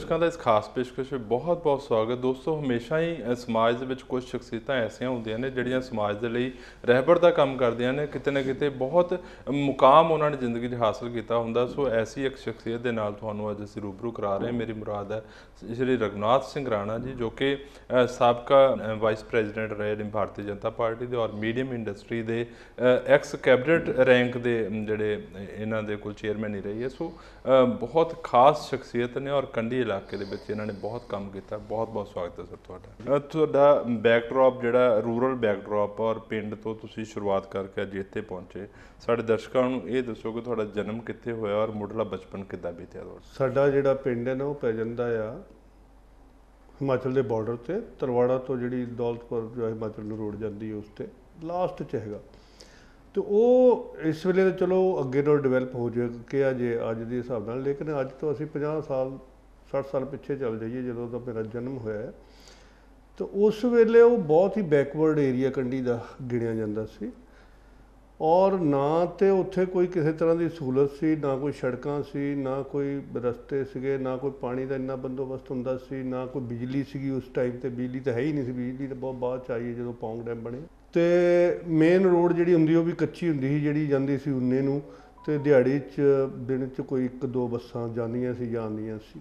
ਦਰਸ਼ਕਾਂ ਦਾ ਇਸ ਖਾਸ ਪੇਸ਼ਕਸ਼ ਵਿੱਚ ਬਹੁਤ-ਬਹੁਤ ਸਵਾਗਤ। ਦੋਸਤੋ, ਹਮੇਸ਼ਾ ਹੀ ਸਮਾਜ ਦੇ ਵਿੱਚ ਕੁਝ ਸ਼ਖਸੀਅਤਾਂ ਐਸੀਆਂ ਹੁੰਦੀਆਂ ਨੇ ਜਿਹੜੀਆਂ ਸਮਾਜ ਦੇ ਲਈ ਰਹਿਬਰ ਦਾ ਕੰਮ ਕਰਦੀਆਂ ਨੇ। ਕਿਤੇ ਨਾ ਕਿਤੇ ਬਹੁਤ ਮੁਕਾਮ ਉਹਨਾਂ ਨੇ ਜ਼ਿੰਦਗੀ 'ਚ ਹਾਸਲ ਕੀਤਾ ਹੁੰਦਾ। ਸੋ ਐਸੀ ਇੱਕ ਸ਼ਖਸੀਅਤ ਦੇ ਨਾਲ ਤੁਹਾਨੂੰ ਅੱਜ ਅਸੀਂ ਰੂਬਰੂ ਕਰਾ ਰਹੇ ਹਾਂ। ਮੇਰੀ ਮੁਰਾਦ ਹੈ ਸ਼੍ਰੀ ਰਗਨਾਥ ਸਿੰਘ ਰਾਣਾ ਜੀ, ਜੋ ਕਿ ਸਾਬਕਾ ਵਾਈਸ ਪ੍ਰੈਜ਼ੀਡੈਂਟ ਰਹੇ ਨੇ ਭਾਰਤੀ ਜਨਤਾ ਪਾਰਟੀ ਦੇ ਔਰ ਮੀਡੀਅਮ ਇੰਡਸਟਰੀ ਦੇ ਐਕਸ ਕੈਬਨਿਟ ਰੈਂਕ ਦੇ ਜਿਹੜੇ ਇਹਨਾਂ ਦੇ ਕੋਲ ਚੇਅਰਮੈਨ ਹੀ ਰਹੀ ਹੈ। ਸੋ ਬਹੁਤ ਖਾਸ ਸ਼ਖਸੀਅਤ ਨੇ ਔਰ ਕੰਢੀ ਇਲਾਕੇ ਦੇ ਵਿੱਚ ਇਹਨਾਂ ਨੇ ਬਹੁਤ ਕੰਮ ਕੀਤਾ, ਬਹੁਤ ਬਹੁਤ ਸਵਾਗਤ ਹੈ ਸਰ ਤੁਹਾਡਾ। ਤੁਹਾਡਾ ਬੈਕਡ੍ਰੌਪ ਜਿਹੜਾ ਰੂਰਲ ਬੈਕਡ੍ਰੌਪ ਔਰ ਪਿੰਡ ਤੋਂ ਤੁਸੀਂ ਸ਼ੁਰੂਆਤ ਕਰਕੇ ਅੱਜ ਇੱਥੇ ਪਹੁੰਚੇ। ਸਾਡੇ ਦਰਸ਼ਕਾਂ ਨੂੰ ਇਹ ਦੱਸੋ ਕਿ ਤੁਹਾਡਾ ਜਨਮ ਕਿੱਥੇ ਹੋਇਆ ਔਰ ਮੁੱਢਲਾ ਬਚਪਨ ਕਿੱਦਾਂ ਬੀਤਿਆ ਤੁਹਾਡਾ? ਸਾਡਾ ਜਿਹੜਾ ਪਿੰਡ ਹੈ ਨਾ, ਉਹ ਪੈ ਜਾਂਦਾ ਆ ਹਿਮਾਚਲ ਦੇ ਬਾਰਡਰ ਤੇ। ਤਰਵਾੜਾ ਤੋਂ ਜਿਹੜੀ ਦੌਲਤਪੁਰ ਜੋ ਹਿਮਾਚਲ ਨੂੰ ਰੋਡ ਜਾਂਦੀ ਉਸ ਤੇ ਲਾਸਟ 'ਚ ਹੈਗਾ। ਤੇ ਉਹ ਇਸ ਵੇਲੇ ਤਾਂ ਚਲੋ ਅੱਗੇ ਨਾਲ ਡਿਵੈਲਪ ਹੋ ਚੁੱਕਿਆ ਜੇ ਅੱਜ ਦੇ ਹਿਸਾਬ ਨਾਲ, ਲੇਕਿਨ ਅੱਜ ਤੋਂ ਅਸੀਂ 50 ਸਾਲ 60 ਸਾਲ ਪਿੱਛੇ ਚੱਲ ਜਾਈਏ ਜਦੋਂ ਦਾ ਮੇਰਾ ਜਨਮ ਹੋਇਆ ਹੈ। ਤੇ ਉਸ ਵੇਲੇ ਉਹ ਬਹੁਤ ਹੀ ਬੈਕਵਰਡ ਏਰੀਆ ਕੰਢੀ ਦਾ ਗਿਣਿਆ ਜਾਂਦਾ ਸੀ। ਔਰ ਨਾ ਤੇ ਉੱਥੇ ਕੋਈ ਕਿਸੇ ਤਰ੍ਹਾਂ ਦੀ ਸਹੂਲਤ ਸੀ, ਨਾ ਕੋਈ ਸੜਕਾਂ ਸੀ, ਨਾ ਕੋਈ ਰਸਤੇ ਸੀਗੇ, ਨਾ ਕੋਈ ਪਾਣੀ ਦਾ ਇੰਨਾ ਬੰਦੋਬਸਤ ਹੁੰਦਾ ਸੀ, ਨਾ ਕੋਈ ਬਿਜਲੀ ਸੀਗੀ ਉਸ ਟਾਈਮ ਤੇ। ਬਿਜਲੀ ਤਾਂ ਹੈ ਹੀ ਨਹੀਂ ਸੀ, ਬਿਜਲੀ ਤਾਂ ਬਹੁਤ ਬਾਅਦ ਚ ਆਈ ਜਦੋਂ ਪੌਂਗ ਡੈਮ ਬਣੇ। ਤੇ ਮੇਨ ਰੋਡ ਜਿਹੜੀ ਹੁੰਦੀ ਉਹ ਵੀ ਕੱਚੀ ਹੁੰਦੀ ਸੀ, ਜਿਹੜੀ ਜਾਂਦੀ ਸੀ ਉਨੇ ਨੂੰ। ਤੇ ਦਿਹਾੜੀ 'ਚ, ਦਿਨ 'ਚ ਕੋਈ ਇੱਕ ਦੋ ਬੱਸਾਂ ਜਾਂਦੀਆਂ ਸੀ ਜਾਂਦੀਆਂ ਸੀ।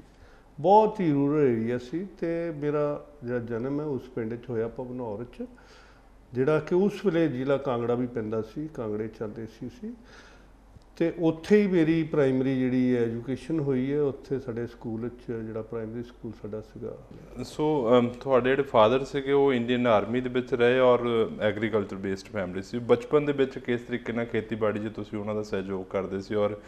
ਬਹੁਤ ਹੀ ਰੂਰਲ ਏਰੀਆ ਸੀ ਤੇ ਮੇਰਾ ਜਿਹੜਾ ਜਨਮ ਹੈ ਉਸ ਪਿੰਡ 'ਚ ਹੋਇਆ ਭਵਨੌਰ 'ਚ, ਜਿਹੜਾ ਕਿ ਉਸ ਵੇਲੇ ਜ਼ਿਲ੍ਹਾ ਕਾਂਗੜਾ ਵੀ ਪੈਂਦਾ ਸੀ, ਕਾਂਗੜੇ ਚੱਲਦੇ ਸੀ ਸੀ ਤੇ ਉੱਥੇ ਹੀ ਮੇਰੀ ਪ੍ਰਾਇਮਰੀ ਜਿਹੜੀ ਹੈ ਐਜੂਕੇਸ਼ਨ ਹੋਈ ਹੈ, ਉੱਥੇ ਸਾਡੇ ਸਕੂਲ ਵਿੱਚ ਜਿਹੜਾ ਪ੍ਰਾਇਮਰੀ ਸਕੂਲ ਸਾਡਾ ਸੀਗਾ। ਸੋ ਤੁਹਾਡੇ ਜਿਹੜੇ ਫਾਦਰ ਸੀਗੇ, ਉਹ ਇੰਡੀਅਨ ਆਰਮੀ ਦੇ ਵਿੱਚ ਰਹੇ ਔਰ ਐਗਰੀਕਲਚਰ ਬੇਸਡ ਫੈਮਿਲੀ ਸੀ। ਬਚਪਨ ਦੇ ਵਿੱਚ ਕਿਸ ਤਰੀਕੇ ਨਾਲ ਖੇਤੀਬਾੜੀ 'ਚ ਤੁਸੀਂ ਉਹਨਾਂ ਦਾ ਸਹਿਯੋਗ ਕਰਦੇ ਸੀ ਔਰ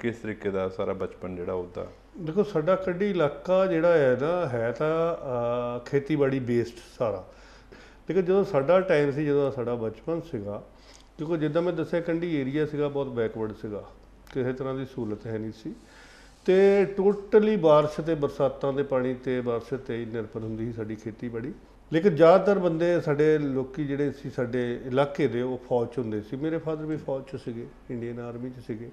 ਕਿਸ ਤਰੀਕੇ ਦਾ ਸਾਰਾ ਬਚਪਨ ਜਿਹੜਾ ਉਹਦਾ? ਦੇਖੋ, ਸਾਡਾ ਕੱਢੀ ਇਲਾਕਾ ਜਿਹੜਾ ਹੈ ਨਾ, ਹੈ ਤਾਂ ਖੇਤੀਬਾੜੀ ਬੇਸਡ ਸਾਰਾ। ਲੇਕਿਨ ਜਦੋਂ ਸਾਡਾ ਟਾਈਮ ਸੀ, ਜਦੋਂ ਸਾਡਾ ਬਚਪਨ ਸੀਗਾ ਕਿਉਂਕਿ ਜਿੱਦਾਂ ਮੈਂ ਦੱਸਿਆ, ਕੰਢੀ ਏਰੀਆ ਸੀਗਾ, ਬਹੁਤ ਬੈਕਵਰਡ ਸੀਗਾ। ਕਿਸੇ ਤਰ੍ਹਾਂ ਦੀ ਸਹੂਲਤ ਹੈ ਨਹੀਂ ਸੀ। ਤੇ ਟੋਟਲੀ ਬਾਰਿਸ਼ ਤੇ, ਬਰਸਾਤਾਂ ਦੇ ਪਾਣੀ ਤੇ, ਬਾਰਿਸ਼ ਤੇ ਹੀ ਨਿਰਭਰ ਹੁੰਦੀ ਸੀ ਸਾਡੀ ਖੇਤੀਬਾੜੀ। ਲੇਕਿਨ ਜ਼ਿਆਦਾਤਰ ਬੰਦੇ ਸਾਡੇ ਲੋਕੀ ਜਿਹੜੇ ਸੀ, ਸਾਡੇ ਇਲਾਕੇ ਦੇ, ਉਹ ਫੌਜ 'ਚ ਹੁੰਦੇ ਸੀ। ਮੇਰੇ ਫਾਦਰ ਵੀ ਫੌਜ 'ਚ ਸੀਗੇ ਇੰਡੀਅਨ ਆਰਮੀ 'ਚ ਸੀਗੇ।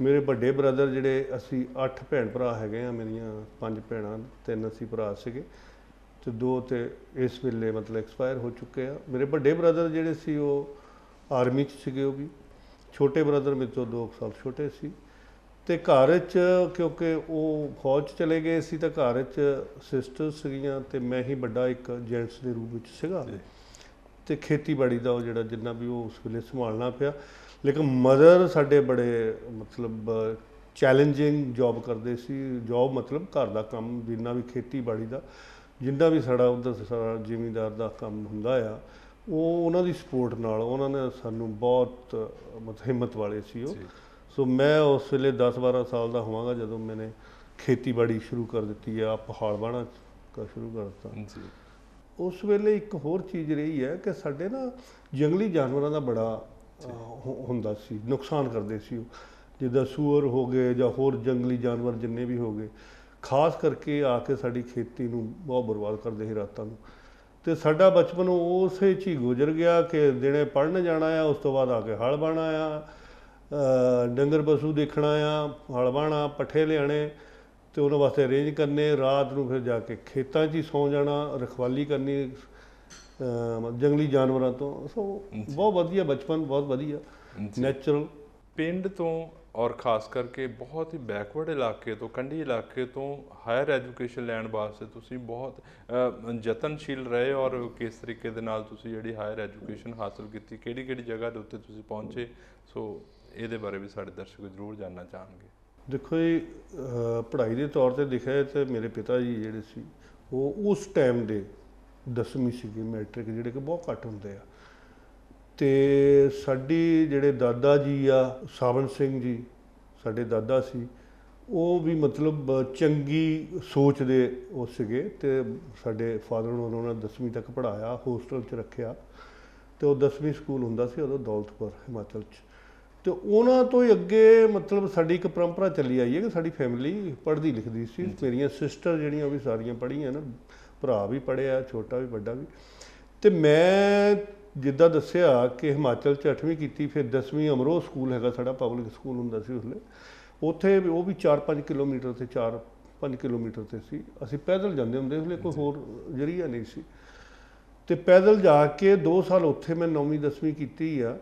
ਮੇਰੇ ਵੱਡੇ ਬ੍ਰਦਰ ਜਿਹੜੇ ਅਸੀਂ 8 ਭੈਣ ਭਰਾ ਹੈਗੇ ਆ ਮੇਰੀਆਂ ਪੰਜ ਭੈਣਾਂ ਤਿੰਨ ਅਸੀਂ ਭਰਾ ਸੀਗੇ ਤੇ ਦੋ ਤੇ ਇਸ ਵੇਲੇ ਮਤਲਬ ਐਕਸਪਾਇਰ ਹੋ ਚੁੱਕੇ ਆ। ਮੇਰੇ ਵੱਡੇ ਬ੍ਰਦਰ ਜਿਹੜੇ ਸੀ ਉਹ ਆਰਮੀ 'ਚ ਸੀਗੇ ਉਹ ਵੀ। ਛੋਟੇ ਬ੍ਰਦਰ ਮੇਰੇ ਤੋਂ 2 ਸਾਲ ਛੋਟੇ ਸੀ। ਤੇ ਘਰ 'ਚ ਕਿਉਂਕਿ ਉਹ ਫੌਜ 'ਚ ਚਲੇ ਗਏ ਸੀ ਤਾਂ ਘਰ 'ਚ ਸਿਸਟਰ ਸੀਗੀਆਂ ਤੇ ਮੈਂ ਹੀ ਵੱਡਾ ਇੱਕ ਜੈਂਟਸ ਦੇ ਰੂਪ ਵਿੱਚ ਸੀਗਾ। ਤੇ ਖੇਤੀਬਾੜੀ ਦਾ ਉਹ ਜਿਹੜਾ ਜਿੰਨਾ ਵੀ ਉਹ ਉਸ ਵੇਲੇ ਸੰਭਾਲਣਾ ਪਿਆ। ਲੇਕਿਨ ਮਦਰ ਸਾਡੇ ਬੜੇ ਮਤਲਬ ਚੈਲੰਜਿੰਗ ਜੌਬ ਕਰਦੇ ਸੀ। ਜੌਬ ਮਤਲਬ ਘਰ ਦਾ ਕੰਮ ਜਿੰਨਾ ਵੀ ਖੇਤੀਬਾੜੀ ਦਾ ਜਿੰਨਾ ਵੀ ਸਾਡਾ ਉਧਰ ਸਾਰਾ ਜ਼ਿਮੀਂਦਾਰ ਦਾ ਕੰਮ ਹੁੰਦਾ ਆ ਉਹ ਉਹਨਾਂ ਦੀ ਸਪੋਰਟ ਨਾਲ ਉਹਨਾਂ ਨੇ ਸਾਨੂੰ ਬਹੁਤ ਮਤ ਹਿੰਮਤ ਵਾਲੇ ਸੀ ਉਹ। ਸੋ ਮੈਂ ਉਸ ਵੇਲੇ 10-12 ਸਾਲ ਦਾ ਹੋਵਾਂਗਾ ਜਦੋਂ ਮੈਨੇ ਖੇਤੀਬਾੜੀ ਸ਼ੁਰੂ ਕਰ ਦਿੱਤੀ ਆ ਪਹਾੜ ਬਾਣਾ ਸ਼ੁਰੂ ਕਰ ਦਿੱਤਾ। ਜੀ। ਉਸ ਵੇਲੇ ਇੱਕ ਹੋਰ ਚੀਜ਼ ਰਹੀ ਹੈ ਕਿ ਸਾਡੇ ਨਾ ਜੰਗਲੀ ਜਾਨਵਰਾਂ ਦਾ ਬੜਾ ਹੁੰਦਾ ਸੀ, ਨੁਕਸਾਨ ਕਰਦੇ ਸੀ ਉਹ। ਜਿੱਦਾਂ ਸੂਅਰ ਹੋ ਗਏ ਜਾਂ ਹੋਰ ਜੰਗਲੀ ਜਾਨਵਰ ਜਿੰਨੇ ਵੀ ਹੋ ਗਏ, ਖਾਸ ਕਰਕੇ ਆ ਕੇ ਸਾਡੀ ਖੇਤੀ ਨੂੰ ਬਹੁਤ ਬਰਬਾਦ ਕਰਦੇ ਸੀ ਰਾਤਾਂ ਨੂੰ। ਤੇ ਸਾਡਾ ਬਚਪਨ ਉਸੇ 'ਚ ਹੀ ਗੁਜ਼ਰ ਗਿਆ ਕਿ ਦਿਨੇ ਪੜਨ ਜਾਣਾ ਆ, ਉਸ ਤੋਂ ਬਾਅਦ ਆ ਕੇ ਹਲ ਬਾਣਾ ਆ ਡੰਗਰ ਪਸ਼ੂ ਦੇਖਣਾ ਆ ਹਲ ਬਾਣਾ ਪੱਠੇ ਲਿਆਣੇ ਤੇ ਉਹਨਾਂ ਵਾਸਤੇ ਅਰੇਂਜ ਕਰਨੇ, ਰਾਤ ਨੂੰ ਫਿਰ ਜਾ ਕੇ ਖੇਤਾਂ 'ਚ ਹੀ ਸੌਂ ਜਾਣਾ, ਰਖਵਾਲੀ ਕਰਨੀ ਜੰਗਲੀ ਜਾਨਵਰਾਂ ਤੋਂ। ਸੋ ਬਹੁਤ ਵਧੀਆ ਬਚਪਨ ਬਹੁਤ ਵਧੀਆ। ਨੈਚੁਰਲ ਪਿੰਡ ਤੋਂ ਔਰ ਖਾਸ ਕਰਕੇ ਬਹੁਤ ਹੀ ਬੈਕਵਰਡ ਇਲਾਕੇ ਤੋਂ ਕੰਢੀ ਇਲਾਕੇ ਤੋਂ ਹਾਇਰ ਐਜੂਕੇਸ਼ਨ ਲੈਣ ਵਾਸਤੇ ਤੁਸੀਂ ਬਹੁਤ ਯਤਨਸ਼ੀਲ ਰਹੇ ਔਰ ਕਿਸ ਤਰੀਕੇ ਦੇ ਨਾਲ ਤੁਸੀਂ ਜਿਹੜੀ ਹਾਇਰ ਐਜੂਕੇਸ਼ਨ ਹਾਸਲ ਕੀਤੀ ਕਿਹੜੀ ਕਿਹੜੀ ਜਗ੍ਹਾ ਦੇ ਉੱਤੇ ਤੁਸੀਂ ਪਹੁੰਚੇ? ਸੋ ਇਹਦੇ ਬਾਰੇ ਵੀ ਸਾਡੇ ਦਰਸ਼ਕ ਜ਼ਰੂਰ ਜਾਨਣਾ ਚਾਹਣਗੇ। ਦੇਖੋ ਜੀ ਪੜ੍ਹਾਈ ਦੇ ਤੌਰ ਤੇ ਦੇਖਿਆ ਤੇ ਮੇਰੇ ਪਿਤਾ ਜੀ ਜਿਹੜੇ ਸੀ ਉਹ ਉਸ ਟਾਈਮ ਦੇ ਦਸਵੀਂ ਸੀਗੇ ਮੈਟ੍ਰਿਕ ਜਿਹੜੇ ਕਿ ਬਹੁਤ ਘੱਟ ਹੁੰਦੇ ਆ। ਤੇ ਸਾਡੀ ਜਿਹੜੇ ਦਾਦਾ ਜੀ ਆ ਸਾਵਨ ਸਿੰਘ ਜੀ ਸਾਡੇ ਦਾਦਾ ਸੀ ਉਹ ਵੀ ਮਤਲਬ ਚੰਗੀ ਸੋਚ ਦੇ ਉਹ ਸੀਗੇ ਤੇ ਸਾਡੇ ਫਾਦਰ ਨੂੰ ਉਹਨਾਂ ਨੇ 10ਵੀਂ ਤੱਕ ਪੜਾਇਆ ਹੋਸਟਲ 'ਚ ਰੱਖਿਆ। ਤੇ ਉਹ 10ਵੀਂ ਸਕੂਲ ਹੁੰਦਾ ਸੀ ਉਦੋਂ ਦੌਲਤਪੁਰ ਹਿਮਾਚਲ 'ਚ। ਤੇ ਉਹਨਾਂ ਤੋਂ ਹੀ ਅੱਗੇ ਮਤਲਬ ਸਾਡੀ ਇੱਕ ਪਰੰਪਰਾ ਚੱਲੀ ਆਈ ਹੈ ਕਿ ਸਾਡੀ ਫੈਮਿਲੀ ਪੜ੍ਹਦੀ ਲਿਖਦੀ ਸੀ। ਮੇਰੀਆਂ ਸਿਸਟਰ ਜਿਹੜੀਆਂ ਉਹ ਵੀ ਸਾਰੀਆਂ ਪੜ੍ਹੀਆਂ ਨਾ ਭਰਾ ਵੀ ਪੜ੍ਹਿਆ ਛੋਟਾ ਵੀ ਵੱਡਾ ਵੀ। ਤੇ ਮੈਂ ਜਿੱਦਾਂ ਦੱਸਿਆ ਕਿ ਹਿਮਾਚਲ ਚ 8ਵੀਂ ਕੀਤੀ ਫਿਰ 10ਵੀਂ ਅਮਰੋਹ ਸਕੂਲ ਹੈਗਾ ਸਾਡਾ ਪਬਲਿਕ ਸਕੂਲ ਹੁੰਦਾ ਸੀ ਉਸਲੇ। ਉੱਥੇ ਉਹ ਵੀ 4-5 ਕਿਲੋਮੀਟਰ ਤੇ 4 5 ਕਿਲੋਮੀਟਰ ਤੇ ਸੀ। ਅਸੀਂ ਪੈਦਲ ਜਾਂਦੇ ਹੁੰਦੇ ਲਈ ਕੋਈ ਹੋਰ ਜਰੀਆ ਨਹੀਂ ਸੀ। ਤੇ ਪੈਦਲ ਜਾ ਕੇ 2 ਸਾਲ ਉੱਥੇ ਮੈਂ 9ਵੀਂ 10ਵੀਂ ਕੀਤੀ ਆ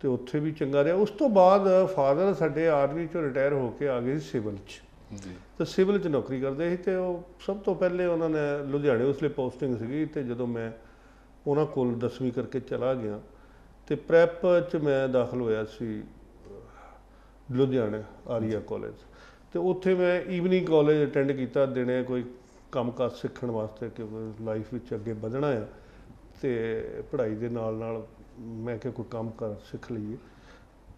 ਤੇ ਉੱਥੇ ਵੀ ਚੰਗਾ ਰਿਹਾ। ਉਸ ਤੋਂ ਬਾਅਦ ਫਾਦਰ ਸਾਡੇ ਆਰਮੀ ਚੋਂ ਰਿਟਾਇਰ ਹੋ ਕੇ ਆ ਗਏ ਸਿਵਲ 'ਚ। ਤੇ ਸਿਵਲ 'ਚ ਨੌਕਰੀ ਕਰਦੇ ਸੀ ਤੇ ਉਹ ਸਭ ਤੋਂ ਪਹਿਲੇ ਉਹਨਾਂ ਨੇ ਲੁਧਿਆਣੇ ਉਸਲੇ ਪੋਸਟਿੰਗ ਸੀਗੀ ਤੇ ਜਦੋਂ ਮੈਂ ਉਹਨਾਂ ਕੋਲ 10ਵੀਂ ਕਰਕੇ ਚਲਾ ਗਿਆ ਤੇ ਪ੍ਰੈਪ 'ਚ ਮੈਂ ਦਾਖਲ ਹੋਇਆ ਸੀ ਲੁਧਿਆਣੇ ਆਰੀਆ ਕਾਲਜ। ਤੇ ਉੱਥੇ ਮੈਂ ਈਵਨਿੰਗ ਕਾਲਜ ਅਟੈਂਡ ਕੀਤਾ ਦਿਨੇ ਕੋਈ ਕੰਮਕਾਜ ਸਿੱਖਣ ਵਾਸਤੇ ਕਿ ਲਾਈਫ ਵਿੱਚ ਅੱਗੇ ਵਧਣਾ ਆ ਤੇ ਪੜ੍ਹਾਈ ਦੇ ਨਾਲ ਨਾਲ ਮੈਂ ਕਿ ਕੋਈ ਕੰਮ ਕਰ ਸਿੱਖ ਲਈਏ।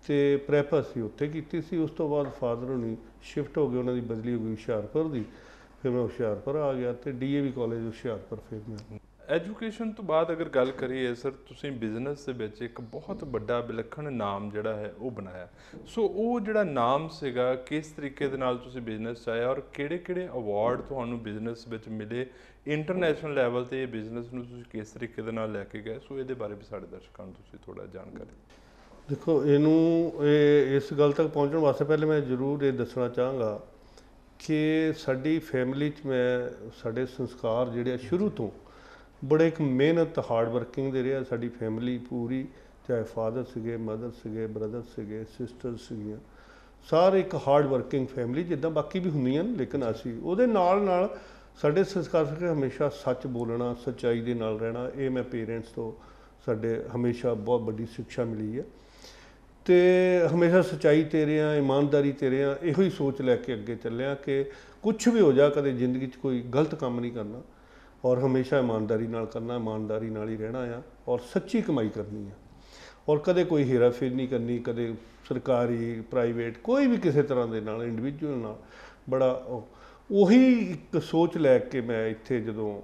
ਤੇ ਪ੍ਰੈਪ ਅਸੀਂ ਉੱਥੇ ਕੀਤੀ ਸੀ। ਉਸ ਤੋਂ ਬਾਅਦ ਫਾਦਰ ਹੁਣੀ ਸ਼ਿਫਟ ਹੋ ਗਏ, ਉਹਨਾਂ ਦੀ ਬਦਲੀ ਹੋ ਗਈ ਹੁਸ਼ਿਆਰਪੁਰ ਦੀ। ਫਿਰ ਮੈਂ ਹੁਸ਼ਿਆਰਪੁਰ ਆ ਗਿਆ ਤੇ ਡੀਏਵੀ ਕਾਲਜ ਹੁਸ਼ਿਆਰਪੁਰ ਫਿਰ ਮੈਂ। ਐਜੂਕੇਸ਼ਨ ਤੋਂ ਬਾਅਦ ਅਗਰ ਗੱਲ ਕਰੀਏ, ਸਰ, ਤੁਸੀਂ ਬਿਜ਼ਨਸ ਦੇ ਵਿੱਚ ਇੱਕ ਬਹੁਤ ਵੱਡਾ ਵਿਲੱਖਣ ਨਾਮ ਜਿਹੜਾ ਹੈ, ਉਹ ਬਣਾਇਆ। ਸੋ ਉਹ ਜਿਹੜਾ ਨਾਮ ਸੀਗਾ, ਕਿਸ ਤਰੀਕੇ ਦੇ ਨਾਲ ਤੁਸੀਂ ਬਿਜ਼ਨਸ ਚ ਆਇਆ ਔਰ ਕਿਹੜੇ-ਕਿਹੜੇ ਅਵਾਰਡ ਤੁਹਾਨੂੰ ਬਿਜ਼ਨਸ ਵਿੱਚ ਮਿਲੇ? ਇੰਟਰਨੈਸ਼ਨਲ ਲੈਵਲ ਤੇ ਇਹ ਬਿਜ਼ਨਸ ਨੂੰ ਤੁਸੀਂ ਕਿਸ ਤਰੀਕੇ ਦੇ ਨਾਲ ਲੈ ਕੇ ਗਏ? ਸੋ ਇਹਦੇ ਬਾਰੇ ਵੀ ਸਾਡੇ ਦਰਸ਼ਕਾਂ ਨੂੰ ਤੁਸੀਂ ਥੋੜਾ ਜਾਣਕਾਰੀ ਦੇਖੋ, ਇਹਨੂੰ, ਇਹ, ਇਸ ਗੱਲ ਤੱਕ ਪਹੁੰਚਣ ਵਾਸਤੇ ਪਹਿਲੇ ਮੈਂ ਜ਼ਰੂਰ ਇਹ ਦੱਸਣਾ ਚਾਹਾਂਗਾ ਕਿ ਸਾਡੀ ਫੈਮਿਲੀ 'ਚ ਮੈਂ, ਸਾਡੇ ਸੰਸਕਾਰ ਜਿਹੜੇ ਆ ਸ਼ੁਰੂ ਤੋਂ ਬੜੇ ਇੱਕ ਮਿਹਨਤ ਹਾਰਡ ਵਰਕਿੰਗ ਦੇ ਰਿਹਾ ਸਾਡੀ ਫੈਮਿਲੀ ਪੂਰੀ, ਚਾਹੇ ਫਾਦਰ ਸੀਗੇ ਮਦਰ ਸੀਗੇ ਬ੍ਰਦਰ ਸੀਗੇ ਸਿਸਟਰ ਸੀਗੀਆਂ। ਸਾਰੇ ਇੱਕ ਹਾਰਡ ਵਰਕਿੰਗ ਫੈਮਿਲੀ ਜਿੱਦਾਂ ਬਾਕੀ ਵੀ ਹੁੰਦੀਆਂ ਨੇ, ਲੇਕਿਨ ਅਸੀਂ ਉਹਦੇ ਨਾਲ ਨਾਲ ਸਾਡੇ ਸੰਸਕਾਰ ਸਿੱਖੇ ਹਮੇਸ਼ਾ ਸੱਚ ਬੋਲਣਾ, ਸੱਚਾਈ ਦੇ ਨਾਲ ਰਹਿਣਾ, ਇਹ ਮੈਂ ਪੇਰੈਂਟਸ ਤੋਂ ਸਾਡੇ ਹਮੇਸ਼ਾ ਬਹੁਤ ਵੱਡੀ ਸਿੱਖਿਆ ਮਿਲੀ ਹੈ। ਤੇ ਹਮੇਸ਼ਾ ਸਚਾਈ ਤੇ ਰਿਆਂ ਇਮਾਨਦਾਰੀ ਤੇ ਰਿਆਂ ਇਹੋ ਹੀ ਸੋਚ ਲੈ ਕੇ ਅੱਗੇ ਚੱਲਿਆ ਕਿ ਕੁਝ ਵੀ ਹੋ ਜਾ, ਕਦੇ ਜ਼ਿੰਦਗੀ 'ਚ ਕੋਈ ਗਲਤ ਕੰਮ ਨਹੀਂ ਕਰਨਾ। ਔਰ ਹਮੇਸ਼ਾ ਇਮਾਨਦਾਰੀ ਨਾਲ ਕਰਨਾ, ਇਮਾਨਦਾਰੀ ਨਾਲ ਹੀ ਰਹਿਣਾ ਆ, ਔਰ ਸੱਚੀ ਕਮਾਈ ਕਰਨੀ ਆ। ਔਰ ਕਦੇ ਕੋਈ ਹੇਰਾਫੇਰੀ ਨਹੀਂ ਕਰਨੀ, ਕਦੇ ਸਰਕਾਰੀ, ਪ੍ਰਾਈਵੇਟ, ਕੋਈ ਵੀ ਕਿਸੇ ਤਰ੍ਹਾਂ ਦੇ ਨਾਲ ਇੰਡੀਵਿਜੂਅਲ ਨਾਲ, ਬੜਾ ਉਹੀ ਇੱਕ ਸੋਚ ਲੈ ਕੇ ਮੈਂ ਇੱਥੇ ਜਦੋਂ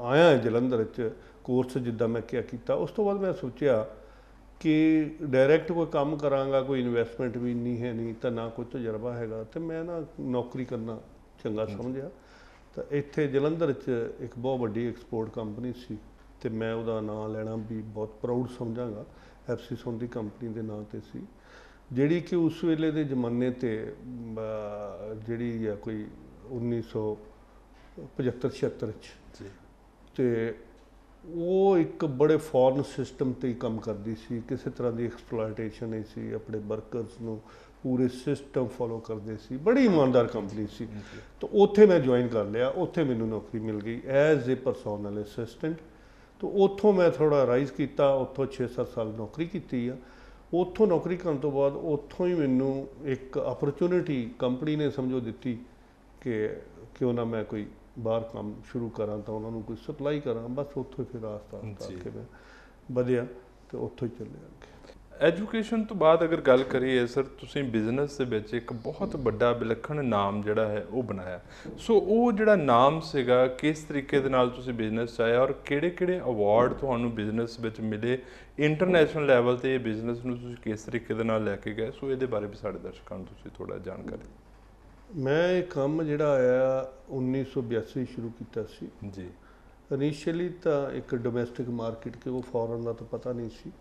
ਆਇਆ ਜਲੰਧਰ 'ਚ ਕੋਰਸ ਜਿੱਦਾਂ ਮੈਂ ਕਿਹਾ ਕੀਤਾ, ਉਸ ਤੋਂ ਬਾਅਦ ਮੈਂ ਸੋਚਿਆ ਕਿ ਡਾਇਰੈਕਟ ਕੋਈ ਕੰਮ ਕਰਾਂਗਾ ਕੋਈ ਇਨਵੈਸਟਮੈਂਟ ਵੀ ਨਹੀਂ ਹੈ ਨਹੀਂ ਤਾਂ ਨਾ ਕੋਈ ਤਜਰਬਾ ਹੈਗਾ। ਤੇ ਮੈਂ ਨਾ ਨੌਕਰੀ ਕਰਨਾ ਚੰਗਾ ਸਮਝਿਆ। ਤਾਂ ਇੱਥੇ ਜਲੰਧਰ 'ਚ ਇੱਕ ਬਹੁਤ ਵੱਡੀ ਐਕਸਪੋਰਟ ਕੰਪਨੀ ਸੀ ਤੇ ਮੈਂ ਉਹਦਾ ਨਾਮ ਲੈਣਾ ਵੀ ਬਹੁਤ ਪ੍ਰਾਊਡ ਸਮਝਾਂਗਾ। ਐਫਸੀ ਸੋਨ ਦੀ ਕੰਪਨੀ ਦੇ ਨਾਂ ਤੇ ਸੀ। ਜਿਹੜੀ ਕਿ ਉਸ ਵੇਲੇ ਦੇ ਜ਼ਮਾਨੇ ਤੇ ਜਿਹੜੀ ਆ ਕੋਈ 1975 76 ਚ ਜੀ। ਤੇ ਉਹ ਇੱਕ ਬੜੇ ਫੋਰਨ ਸਿਸਟਮ ਤੇ ਹੀ ਕੰਮ ਕਰਦੀ ਸੀ, ਕਿਸੇ ਤਰ੍ਹਾਂ ਦੀ ਐਕਸਪਲੋਇਟੇਸ਼ਨ ਨਹੀਂ ਸੀ, ਆਪਣੇ ਵਰਕਰਸ ਨੂੰ ਪੂਰੇ ਸਿਸਟਮ ਫੋਲੋ ਕਰਦੇ ਸੀ, ਬੜੀ ਇਮਾਨਦਾਰ ਕੰਪਨੀ ਸੀ। ਤਾਂ ਉੱਥੇ ਮੈਂ ਜੁਆਇਨ ਕਰ ਲਿਆ, ਉੱਥੇ ਮੈਨੂੰ ਨੌਕਰੀ ਮਿਲ ਗਈ ਐਜ਼ ਅ ਪਰਸਨਲ ਅਸਿਸਟੈਂਟ ਤਾਂ ਉੱਥੋਂ ਮੈਂ ਥੋੜਾ ਰਾਈਜ਼ ਕੀਤਾ, ਉੱਥੋਂ 6-7 ਸਾਲ ਨੌਕਰੀ ਕੀਤੀ ਆ। ਉੱਥੋਂ ਨੌਕਰੀ ਕਰਨ ਤੋਂ ਬਾਅਦ ਉੱਥੋਂ ਹੀ ਮੈਨੂੰ ਇੱਕ ਅਪਰਚੂਨਿਟੀ ਕੰਪਨੀ ਨੇ ਸਮਝੋ ਦਿੱਤੀ ਕਿ ਕਿਉਂ ਨਾ ਮੈਂ ਕੋਈ ਬਾਹਰ ਕੰਮ ਸ਼ੁਰੂ ਕਰਾਂ ਤਾਂ ਉਹਨਾਂ ਨੂੰ ਕੋਈ ਸਪਲਾਈ ਕਰਾਂ ਬਸ ਉੱਥੋਂ ਫਿਰ ਆਸਤਾ ਆਸਤਾ। ਕੇ ਮੈਂ ਵਧਿਆ ਤੇ ਉੱਥੋਂ ਹੀ ਚੱਲਿਆ ਅੱਗੇ। ਐਜੂਕੇਸ਼ਨ ਤੋਂ ਬਾਅਦ ਅਗਰ ਗੱਲ ਕਰੀਏ ਸਰ ਤੁਸੀਂ ਬਿਜ਼ਨਸ ਦੇ ਵਿੱਚ ਇੱਕ ਬਹੁਤ ਵੱਡਾ ਵਿਲੱਖਣ ਨਾਮ ਜਿਹੜਾ ਹੈ ਉਹ ਬਣਾਇਆ। ਸੋ ਉਹ ਜਿਹੜਾ ਨਾਮ ਸੀਗਾ ਕਿਸ ਤਰੀਕੇ ਦੇ ਨਾਲ ਤੁਸੀਂ ਬਿਜ਼ਨਸ ਚ ਆਇਆ ਔਰ ਕਿਹੜੇ-ਕਿਹੜੇ ਅਵਾਰਡ ਤੁਹਾਨੂੰ ਬਿਜ਼ਨਸ ਵਿੱਚ ਮਿਲੇ? ਇੰਟਰਨੈਸ਼ਨਲ ਲੈਵਲ ਤੇ ਇਹ ਬਿਜ਼ਨਸ ਨੂੰ ਤੁਸੀਂ ਕਿਸ ਤਰੀਕੇ ਦੇ ਨਾਲ ਲੈ ਕੇ ਗਏ? ਸੋ ਇਹਦੇ ਬਾਰੇ ਵੀ ਸਾਡੇ ਦਰਸ਼ਕਾਂ ਨੂੰ ਤੁਸੀਂ ਥੋੜਾ ਜਾਣਕਾਰੀ ਮੈਂ ਇਹ ਕੰਮ ਜਿਹੜਾ ਆਇਆ 1982 ਸ਼ੁਰੂ ਕੀਤਾ ਸੀ। ਜੀ। ਇਨੀਸ਼ੀਅਲੀ ਤਾਂ ਇੱਕ ਡੋਮੈਸਟਿਕ ਮਾਰਕੀਟ ਕਿ ਉਹ ਫੋਰਨ ਦਾ ਤਾਂ ਪਤਾ ਨਹੀਂ ਸੀ।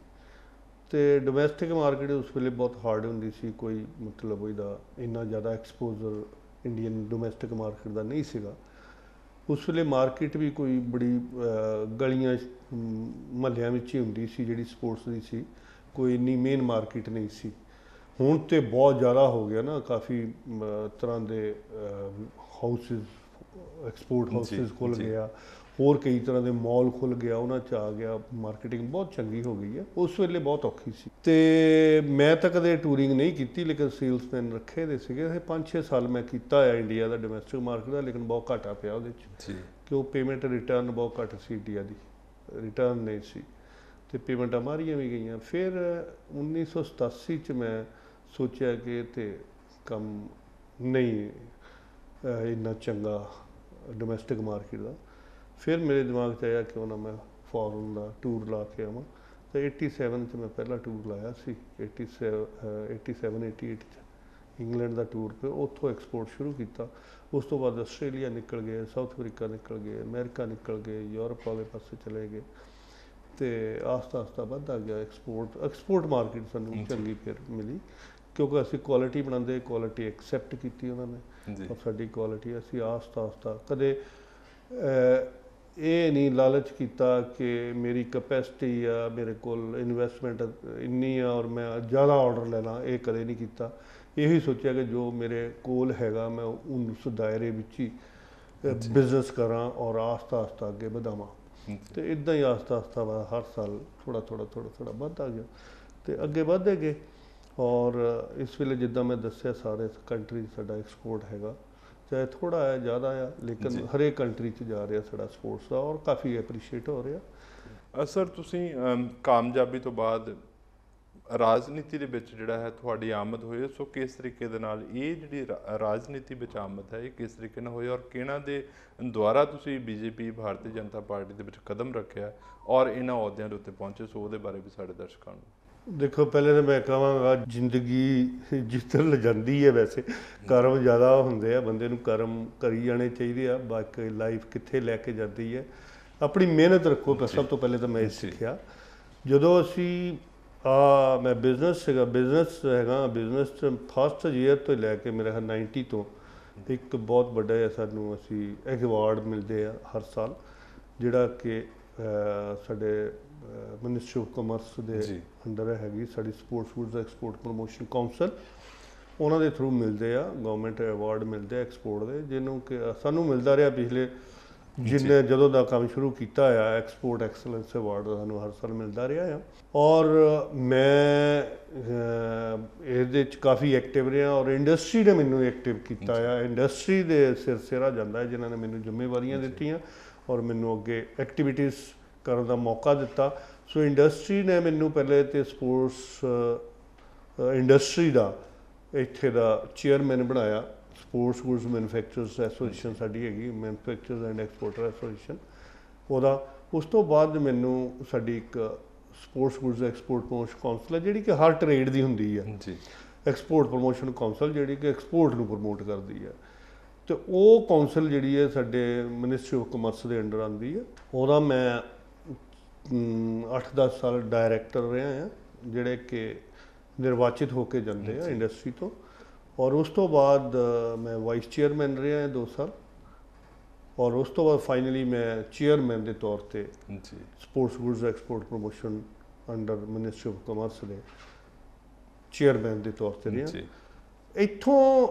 ਤੇ ਡੋਮੈਸਟਿਕ ਮਾਰਕੀਟ ਉਸ ਵੇਲੇ ਬਹੁਤ ਹਾਰਡ ਹੁੰਦੀ ਸੀ ਕੋਈ ਮਤਲਬ ਉਹਦਾ ਇੰਨਾ ਜ਼ਿਆਦਾ ਐਕਸਪੋਜ਼ਰ ਇੰਡੀਅਨ ਡੋਮੈਸਟਿਕ ਮਾਰਕੀਟ ਦਾ ਨਹੀਂ ਸੀਗਾ। ਉਸ ਵੇਲੇ ਮਾਰਕੀਟ ਵੀ ਕੋਈ ਬੜੀ ਗਲੀਆਂ ਮਹੱਲਿਆਂ ਵਿੱਚ ਹੀ ਹੁੰਦੀ ਸੀ ਜਿਹੜੀ ਸਪੋਰਟਸ ਦੀ ਸੀ। ਕੋਈ ਇੰਨੀ ਮੇਨ ਮਾਰਕੀਟ ਨਹੀਂ ਸੀ। ਹੁਣ ਤੇ ਬਹੁਤ ਜ਼ਿਆਦਾ ਹੋ ਗਿਆ ਨਾ ਕਾਫੀ ਤਰ੍ਹਾਂ ਦੇ ਹਾਊਸਿਸ ਐਕਸਪੋਰਟ ਹਾਊਸਿਸ ਖੁੱਲ। ਗਿਆ। ਹੋਰ ਕਈ ਤਰ੍ਹਾਂ ਦੇ ਮਾਲ ਖੁੱਲ ਗਿਆ ਉਹਨਾਂ ਚ ਆ ਗਿਆ ਮਾਰਕੀਟਿੰਗ ਬਹੁਤ ਚੰਗੀ ਹੋ ਗਈ ਹੈ। ਉਸ ਵੇਲੇ ਬਹੁਤ ਔਖੀ ਸੀ। ਤੇ ਮੈਂ ਤਾਂ ਕਦੇ ਟੂਰਿੰਗ ਨਹੀਂ ਕੀਤੀ ਲੇਕਿਨ ਸੇਲਸਮੈਨ ਰੱਖੇ ਦੇ ਸੀਗੇ। ਇਹ 5-6 ਸਾਲ ਮੈਂ ਕੀਤਾ ਆ ਇੰਡੀਆ ਦਾ ਡੋਮੈਸਟਿਕ ਮਾਰਕੀਟ ਦਾ ਲੇਕਿਨ ਬਹੁਤ ਘਾਟਾ ਪਿਆ ਉਹਦੇ ਚ। ਜੀ। ਕਿ ਉਹ ਪੇਮੈਂਟ ਰਿਟਰਨ ਬਹੁਤ ਘੱਟ ਸੀ ਇੰਡੀਆ ਦੀ। ਰਿਟਰਨ ਨਹੀਂ ਸੀ। ਤੇ ਪੇਮੈਂਟਾਂ ਮਾਰੀਆਂ ਵੀ ਗਈਆਂ। ਫਿਰ 1987 ਚ ਮੈਂ ਸੋਚਿਆ ਕਿ ਤੇ ਕੰਮ ਨਹੀਂ ਇੰਨਾ ਚੰਗਾ ਡੋਮੈਸਟਿਕ ਮਾਰਕੀਟ ਦਾ। ਫਿਰ ਮੇਰੇ ਦਿਮਾਗ 'ਚ ਆਇਆ ਕਿ ਉਹਨਾਂ ਮੈਂ ਫੋਰਨ ਦਾ ਟੂਰ ਲਾ ਕੇ ਆਵਾਂ। ਤਾਂ 87 ਚ ਮੈਂ ਪਹਿਲਾ ਟੂਰ ਲਾਇਆ ਸੀ 87 ਅਹ, 87 88 ਚ। ਇੰਗਲੈਂਡ ਦਾ ਟੂਰ ਤੇ ਉੱਥੋਂ ਐਕਸਪੋਰਟ ਸ਼ੁਰੂ ਕੀਤਾ। ਉਸ ਤੋਂ ਬਾਅਦ ਆਸਟ੍ਰੇਲੀਆ ਨਿਕਲ ਗਏ ਸਾਊਥ ਅਫਰੀਕਾ ਨਿਕਲ ਗਏ ਅਮਰੀਕਾ ਨਿਕਲ ਗਏ ਯੂਰਪ ਵਾਲੇ ਪਾਸੇ ਚਲੇ ਗਏ। ਤੇ ਆਸਤਾ ਆਸਤਾ ਵੱਧਦਾ ਗਿਆ ਐਕਸਪੋਰਟ ਐਕਸਪੋਰਟ ਮਾਰਕੀਟ ਸਾਨੂੰ। ਚੰਗੀ ਫਿਰ ਮਿਲੀ। ਕਿਉਂਕਿ ਅਸੀਂ ਕੁਆਲਿਟੀ ਬਣਾਉਂਦੇ ਕੁਆਲਿਟੀ ਐਕਸੈਪਟ ਕੀਤੀ ਉਹਨਾਂ ਨੇ। ਜੀ। ਸਾਡੀ ਕੁਆਲਿਟੀ ਅਸੀਂ ਆਸਤਾ ਆਸਤਾ ਕਦੇ ਇਹ ਨਹੀਂ ਲਾਲਚ ਕੀਤਾ ਕਿ ਮੇਰੀ ਕਪੈਸਿਟੀ ਆ ਮੇਰੇ ਕੋਲ ਇਨਵੈਸਟਮੈਂਟ ਇੰਨੀ ਆ ਔਰ ਮੈਂ ਜ਼ਿਆਦਾ ਆਰਡਰ ਲੈਣਾ ਇਹ ਕਦੇ ਨਹੀਂ ਕੀਤਾ। ਇਹੀ ਸੋਚਿਆ ਕਿ ਜੋ ਮੇਰੇ ਕੋਲ ਹੈਗਾ ਮੈਂ ਉਸ ਦਾਇਰੇ ਵਿੱਚ ਹੀ ਬਿਜ਼ਨਸ ਕਰਾਂ ਔਰ ਆਸਤਾ ਆਸਤਾ ਅੱਗੇ ਵਧਾਵਾਂ। ਤੇ ਇਦਾਂ ਹੀ ਆਸਤਾ ਆਸਤਾ ਵਾ ਹਰ ਸਾਲ ਥੋੜਾ ਥੋੜਾ ਥੋੜਾ ਥੋੜਾ ਵੱਧਦਾ ਗਿਆ। ਤੇ ਅੱਗੇ ਵਧਦੇ ਗਏ। ਔਰ ਇਸ ਵੇਲੇ ਜਿੱਦਾਂ ਮੈਂ ਦੱਸਿਆ ਸਾਰੇ ਕੰਟਰੀ ਸਾਡਾ ਐਕਸਪੋਰਟ ਹੈਗਾ। ਚਾਹੇ ਥੋੜਾ ਹੈ ਜ਼ਿਆਦਾ ਆ ਲੇਕਿਨ। ਹਰੇਕ ਕੰਟਰੀ 'ਚ ਜਾ ਰਿਹਾ ਸਾਡਾ ਸਪੋਰਟਸ ਦਾ ਔਰ ਕਾਫੀ ਐਪਰੀਸ਼ੀਏਟ ਹੋ ਰਿਹਾ। ਅਸਰ ਤੁਸੀਂ ਕਾਮਯਾਬੀ ਤੋਂ ਬਾਅਦ ਰਾਜਨੀਤੀ ਦੇ ਵਿੱਚ ਜਿਹੜਾ ਹੈ ਤੁਹਾਡੀ ਆਮਦ ਹੋਈ ਸੋ ਕਿਸ ਤਰੀਕੇ ਦੇ ਨਾਲ ਇਹ ਜਿਹੜੀ ਰਾਜਨੀਤੀ ਵਿੱਚ ਆਮਦ ਹੈ ਇਹ ਕਿਸ ਤਰੀਕੇ ਨਾਲ ਹੋਈ ਔਰ ਕਿਹਨਾਂ ਦੇ ਦੁਆਰਾ ਤੁਸੀਂ ਬੀਜੇਪੀ ਭਾਰਤੀ ਜਨਤਾ ਪਾਰਟੀ ਦੇ ਵਿੱਚ ਕਦਮ ਰੱਖਿਆ ਔਰ ਇਹਨਾਂ ਅਹੁਦਿਆਂ ਦੇ ਉੱਤੇ ਪਹੁੰਚੇ ਸੋ ਉਹਦੇ ਬਾਰੇ ਵੀ ਸਾਡੇ ਦਰਸ਼ਕਾਂ ਨੂੰ। ਦੇਖੋ ਪਹਿਲੇ ਤਾਂ ਮੈਂ ਕਹਾਂਗਾ ਜ਼ਿੰਦਗੀ ਜਿਸ ਤਰ੍ਹਾਂ ਜਾਂਦੀ ਹੈ ਵੈਸੇ। ਕਰਮ ਜ਼ਿਆਦਾ ਹੁੰਦੇ ਆ ਬੰਦੇ ਨੂੰ ਕਰਮ ਕਰੀ ਜਾਣੇ ਚਾਹੀਦੇ ਆ ਬਾਕੀ ਲਾਈਫ ਕਿੱਥੇ ਲੈ ਕੇ ਜਾਂਦੀ ਹੈ। ਆਪਣੀ ਮਿਹਨਤ ਰੱਖੋ ਤਾਂ ਸਭ ਤੋਂ ਪਹਿਲੇ ਤਾਂ ਮੈਂ ਇਹ। ਸਿੱਖਿਆ। ਜਦੋਂ ਅਸੀਂ ਆ ਮੈਂ ਬਿਜ਼ਨਸ ਸੀਗਾ ਬਿਜ਼ਨਸ ਹੈਗਾ ਬਿਜ਼ਨਸ ਫਸਟ ਈਅਰ ਤੋਂ ਲੈ ਕੇ ਮੇਰੇ ਖਿਆਲ 90 ਤੋਂ ਇੱਕ ਬਹੁਤ ਵੱਡਾ ਜਿਹਾ ਸਾਨੂੰ ਅਸੀਂ ਅਵਾਰਡ ਮਿਲਦੇ ਆ ਹਰ ਸਾਲ ਜਿਹੜਾ ਕਿ ਸਾਡੇ ਮਿਨਿਸਟਰੀ ਆਫ ਕਮਰਸ ਦੇ। ਅੰਡਰ ਹੈਗੀ ਸਾਡੀ sports goods export promotion council ਉਹਨਾਂ ਦੇ ਥਰੂ ਮਿਲਦੇ ਆ ਗਵਰਨਮੈਂਟ ਅਵਾਰਡ ਮਿਲਦੇ ਆ ਐਕਸਪੋਰਟ ਦੇ ਜਿਹਨੂੰ ਕਿ ਸਾਨੂੰ ਮਿਲਦਾ ਰਿਹਾ ਪਿਛਲੇ ਜਿੰਨੇ ਜਦੋਂ ਦਾ ਕੰਮ ਸ਼ੁਰੂ ਕੀਤਾ ਆ ਐਕਸਪੋਰਟ ਐਕਸਲੈਂਸ ਅਵਾਰਡ ਸਾਨੂੰ ਹਰ ਸਾਲ ਮਿਲਦਾ ਰਿਹਾ ਆ। ਔਰ ਮੈਂ ਇਹਦੇ ਚ ਕਾਫੀ ਐਕਟਿਵ ਰਿਹਾ ਔਰ ਇੰਡਸਟਰੀ ਨੇ ਮੈਨੂੰ ਐਕਟਿਵ ਕੀਤਾ ਆ। ਇੰਡਸਟਰੀ ਦੇ ਸਿਰ ਸਿਰਾ ਜਾਂਦਾ ਜਿਨ੍ਹਾਂ ਨੇ ਮੈਨੂੰ ਜ਼ਿੰਮੇਵਾਰੀਆਂ ਦਿੱਤੀਆਂ ਔਰ ਮੈਨੂੰ ਅੱਗੇ ਐਕਟੀਵਿਟੀਜ਼ ਕਰਨ ਦਾ ਮੌਕਾ ਦਿੱਤਾ। ਸੋ ਇੰਡਸਟਰੀ ਨੇ ਮੈਨੂੰ ਪਹਿਲੇ ਤੇ ਸਪੋਰਟਸ ਇੰਡਸਟਰੀ ਦਾ ਇੱਥੇ ਦਾ ਚੇਅਰਮੈਨ ਬਣਾਇਆ। ਸਪੋਰਟਸ ਗੁੱਡਸ ਮੈਨੂਫੈਕਚਰਰਸ ਐਸੋਸੀਏਸ਼ਨ ਸਾਡੀ ਹੈਗੀ ਮੈਨੂਫੈਕਚਰਰਸ ਐਂਡ ਐਕਸਪੋਰਟਰ ਐਸੋਸੀਏਸ਼ਨ ਉਹਦਾ ਉਸ ਤੋਂ ਬਾਅਦ ਮੈਨੂੰ ਸਾਡੀ ਇੱਕ sports goods export promotion council ਹੈ ਜਿਹੜੀ ਕਿ ਹਰ ਟ੍ਰੇਡ ਦੀ ਹੁੰਦੀ ਹੈ। ਜੀ। ਐਕਸਪੋਰਟ ਪ੍ਰੋਮੋਸ਼ਨ ਕਾਉਂਸਲ ਜਿਹੜੀ ਕਿ ਐਕਸਪੋਰਟ ਨੂੰ ਪ੍ਰਮੋਟ ਕਰਦੀ ਹੈ। ਤੇ ਉਹ ਕਾਉਂਸਲ ਜਿਹੜੀ ਹੈ ਸਾਡੇ ਮਿਨਿਸਟਰੀ ਆਫ ਕਮਰਸ ਦੇ ਅੰਡਰ ਆਉਂਦੀ ਹੈ। ਉਹਦਾ ਮੈਂ 8-10 ਸਾਲ ਡਾਇਰੈਕਟਰ ਰਿਹਾ ਹਾਂ ਜਿਹੜੇ ਕਿ ਨਿਰਵਾਚਿਤ ਹੋ ਕੇ ਜਾਂਦੇ ਆ ਇੰਡਸਟਰੀ ਤੋਂ। ਔਰ ਉਸ ਤੋਂ ਬਾਅਦ ਮੈਂ ਵਾਈਸ ਚੇਅਰਮੈਨ ਰਿਹਾ ਹਾਂ 2 ਸਾਲ। ਔਰ ਉਸ ਤੋਂ ਬਾਅਦ ਫਾਈਨਲੀ ਮੈਂ ਚੇਅਰਮੈਨ ਦੇ ਤੌਰ ਤੇ ਜੀ। Sports goods export promotion under ministry of commerce ਦੇ ਚੇਅਰਮੈਨ ਦੇ ਤੌਰ ਤੇ ਰਿਹਾ। ਜੀ। ਇੱਥੋਂ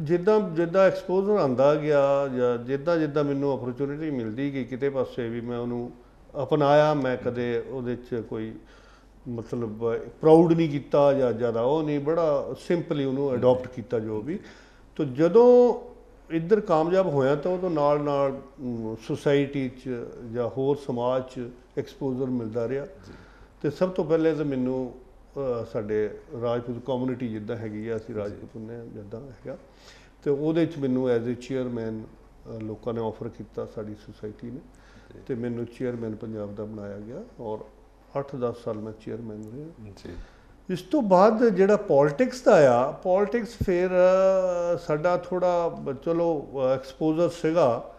ਜਿੱਦਾਂ ਜਿੱਦਾਂ ਐਕਸਪੋਜ਼ਰ ਆਂਦਾ ਗਿਆ ਜਾਂ ਜਿੱਦਾਂ ਜਿੱਦਾਂ ਮੈਨੂੰ ਅਪਰਚੂਨਿਟੀ ਮਿਲਦੀ ਗਈ ਕਿਤੇ ਪਾਸੇ ਵੀ ਮੈਂ ਉਹਨੂੰ ਅਪਣਾਇਆ ਮੈਂ ਕਦੇ ਉਹਦੇ 'ਚ ਕੋਈ ਮਤਲਬ ਪ੍ਰਾਊਡ ਨਹੀਂ ਕੀਤਾ ਜਾਂ ਜ਼ਿਆਦਾ ਉਹ ਨਹੀਂ ਬੜਾ ਸਿੰਪਲੀ ਉਹਨੂੰ ਅਡਾਪਟ ਕੀਤਾ ਜੋ ਵੀ। ਤਾਂ ਜਦੋਂ ਇੱਧਰ ਕਾਮਯਾਬ ਹੋਇਆ ਤਾਂ ਉਦੋਂ ਨਾਲ ਨਾਲ ਸੁਸਾਇਟੀ 'ਚ ਜਾਂ ਹੋਰ ਸਮਾਜ 'ਚ ਐਕਸਪੋਜ਼ਰ ਮਿਲਦਾ ਰਿਹਾ। ਤੇ ਸਭ ਤੋਂ ਪਹਿਲੇ ਤਾਂ ਮੈਨੂੰ ਸਾਡੇ ਰਾਜਪੂਤ ਕਮਿਊਨਿਟੀ ਜਿੱਦਾਂ ਹੈਗੀ ਆ ਅਸੀਂ ਰਾਜਪੂਤ ਹਾਂ ਜਿੱਦਾਂ ਹੈਗਾ। ਤੇ ਉਹਦੇ 'ਚ ਮੈਨੂੰ ਐਜ਼ ਅ ਚੇਅਰਮੈਨ ਲੋਕਾਂ ਨੇ ਆਫਰ ਕੀਤਾ ਸਾਡੀ ਸੁਸਾਇਟੀ ਨੇ। ਤੇ ਮੈਨੂੰ ਚੇਅਰਮੈਨ ਪੰਜਾਬ ਦਾ ਬਣਾਇਆ ਗਿਆ ਔਰ 8-10 ਸਾਲ ਮੈਂ ਚੇਅਰਮੈਨ ਰਿਹਾ। ਜੀ। ਇਸ ਤੋਂ ਬਾਅਦ ਜਿਹੜਾ ਪੋਲਿਟਿਕਸ ਦਾ ਆ ਪੋਲਿਟਿਕਸ ਫਿਰ ਸਾਡਾ ਥੋੜਾ ਚਲੋ ਐਕਸਪੋਜ਼ਰ ਸੀਗਾ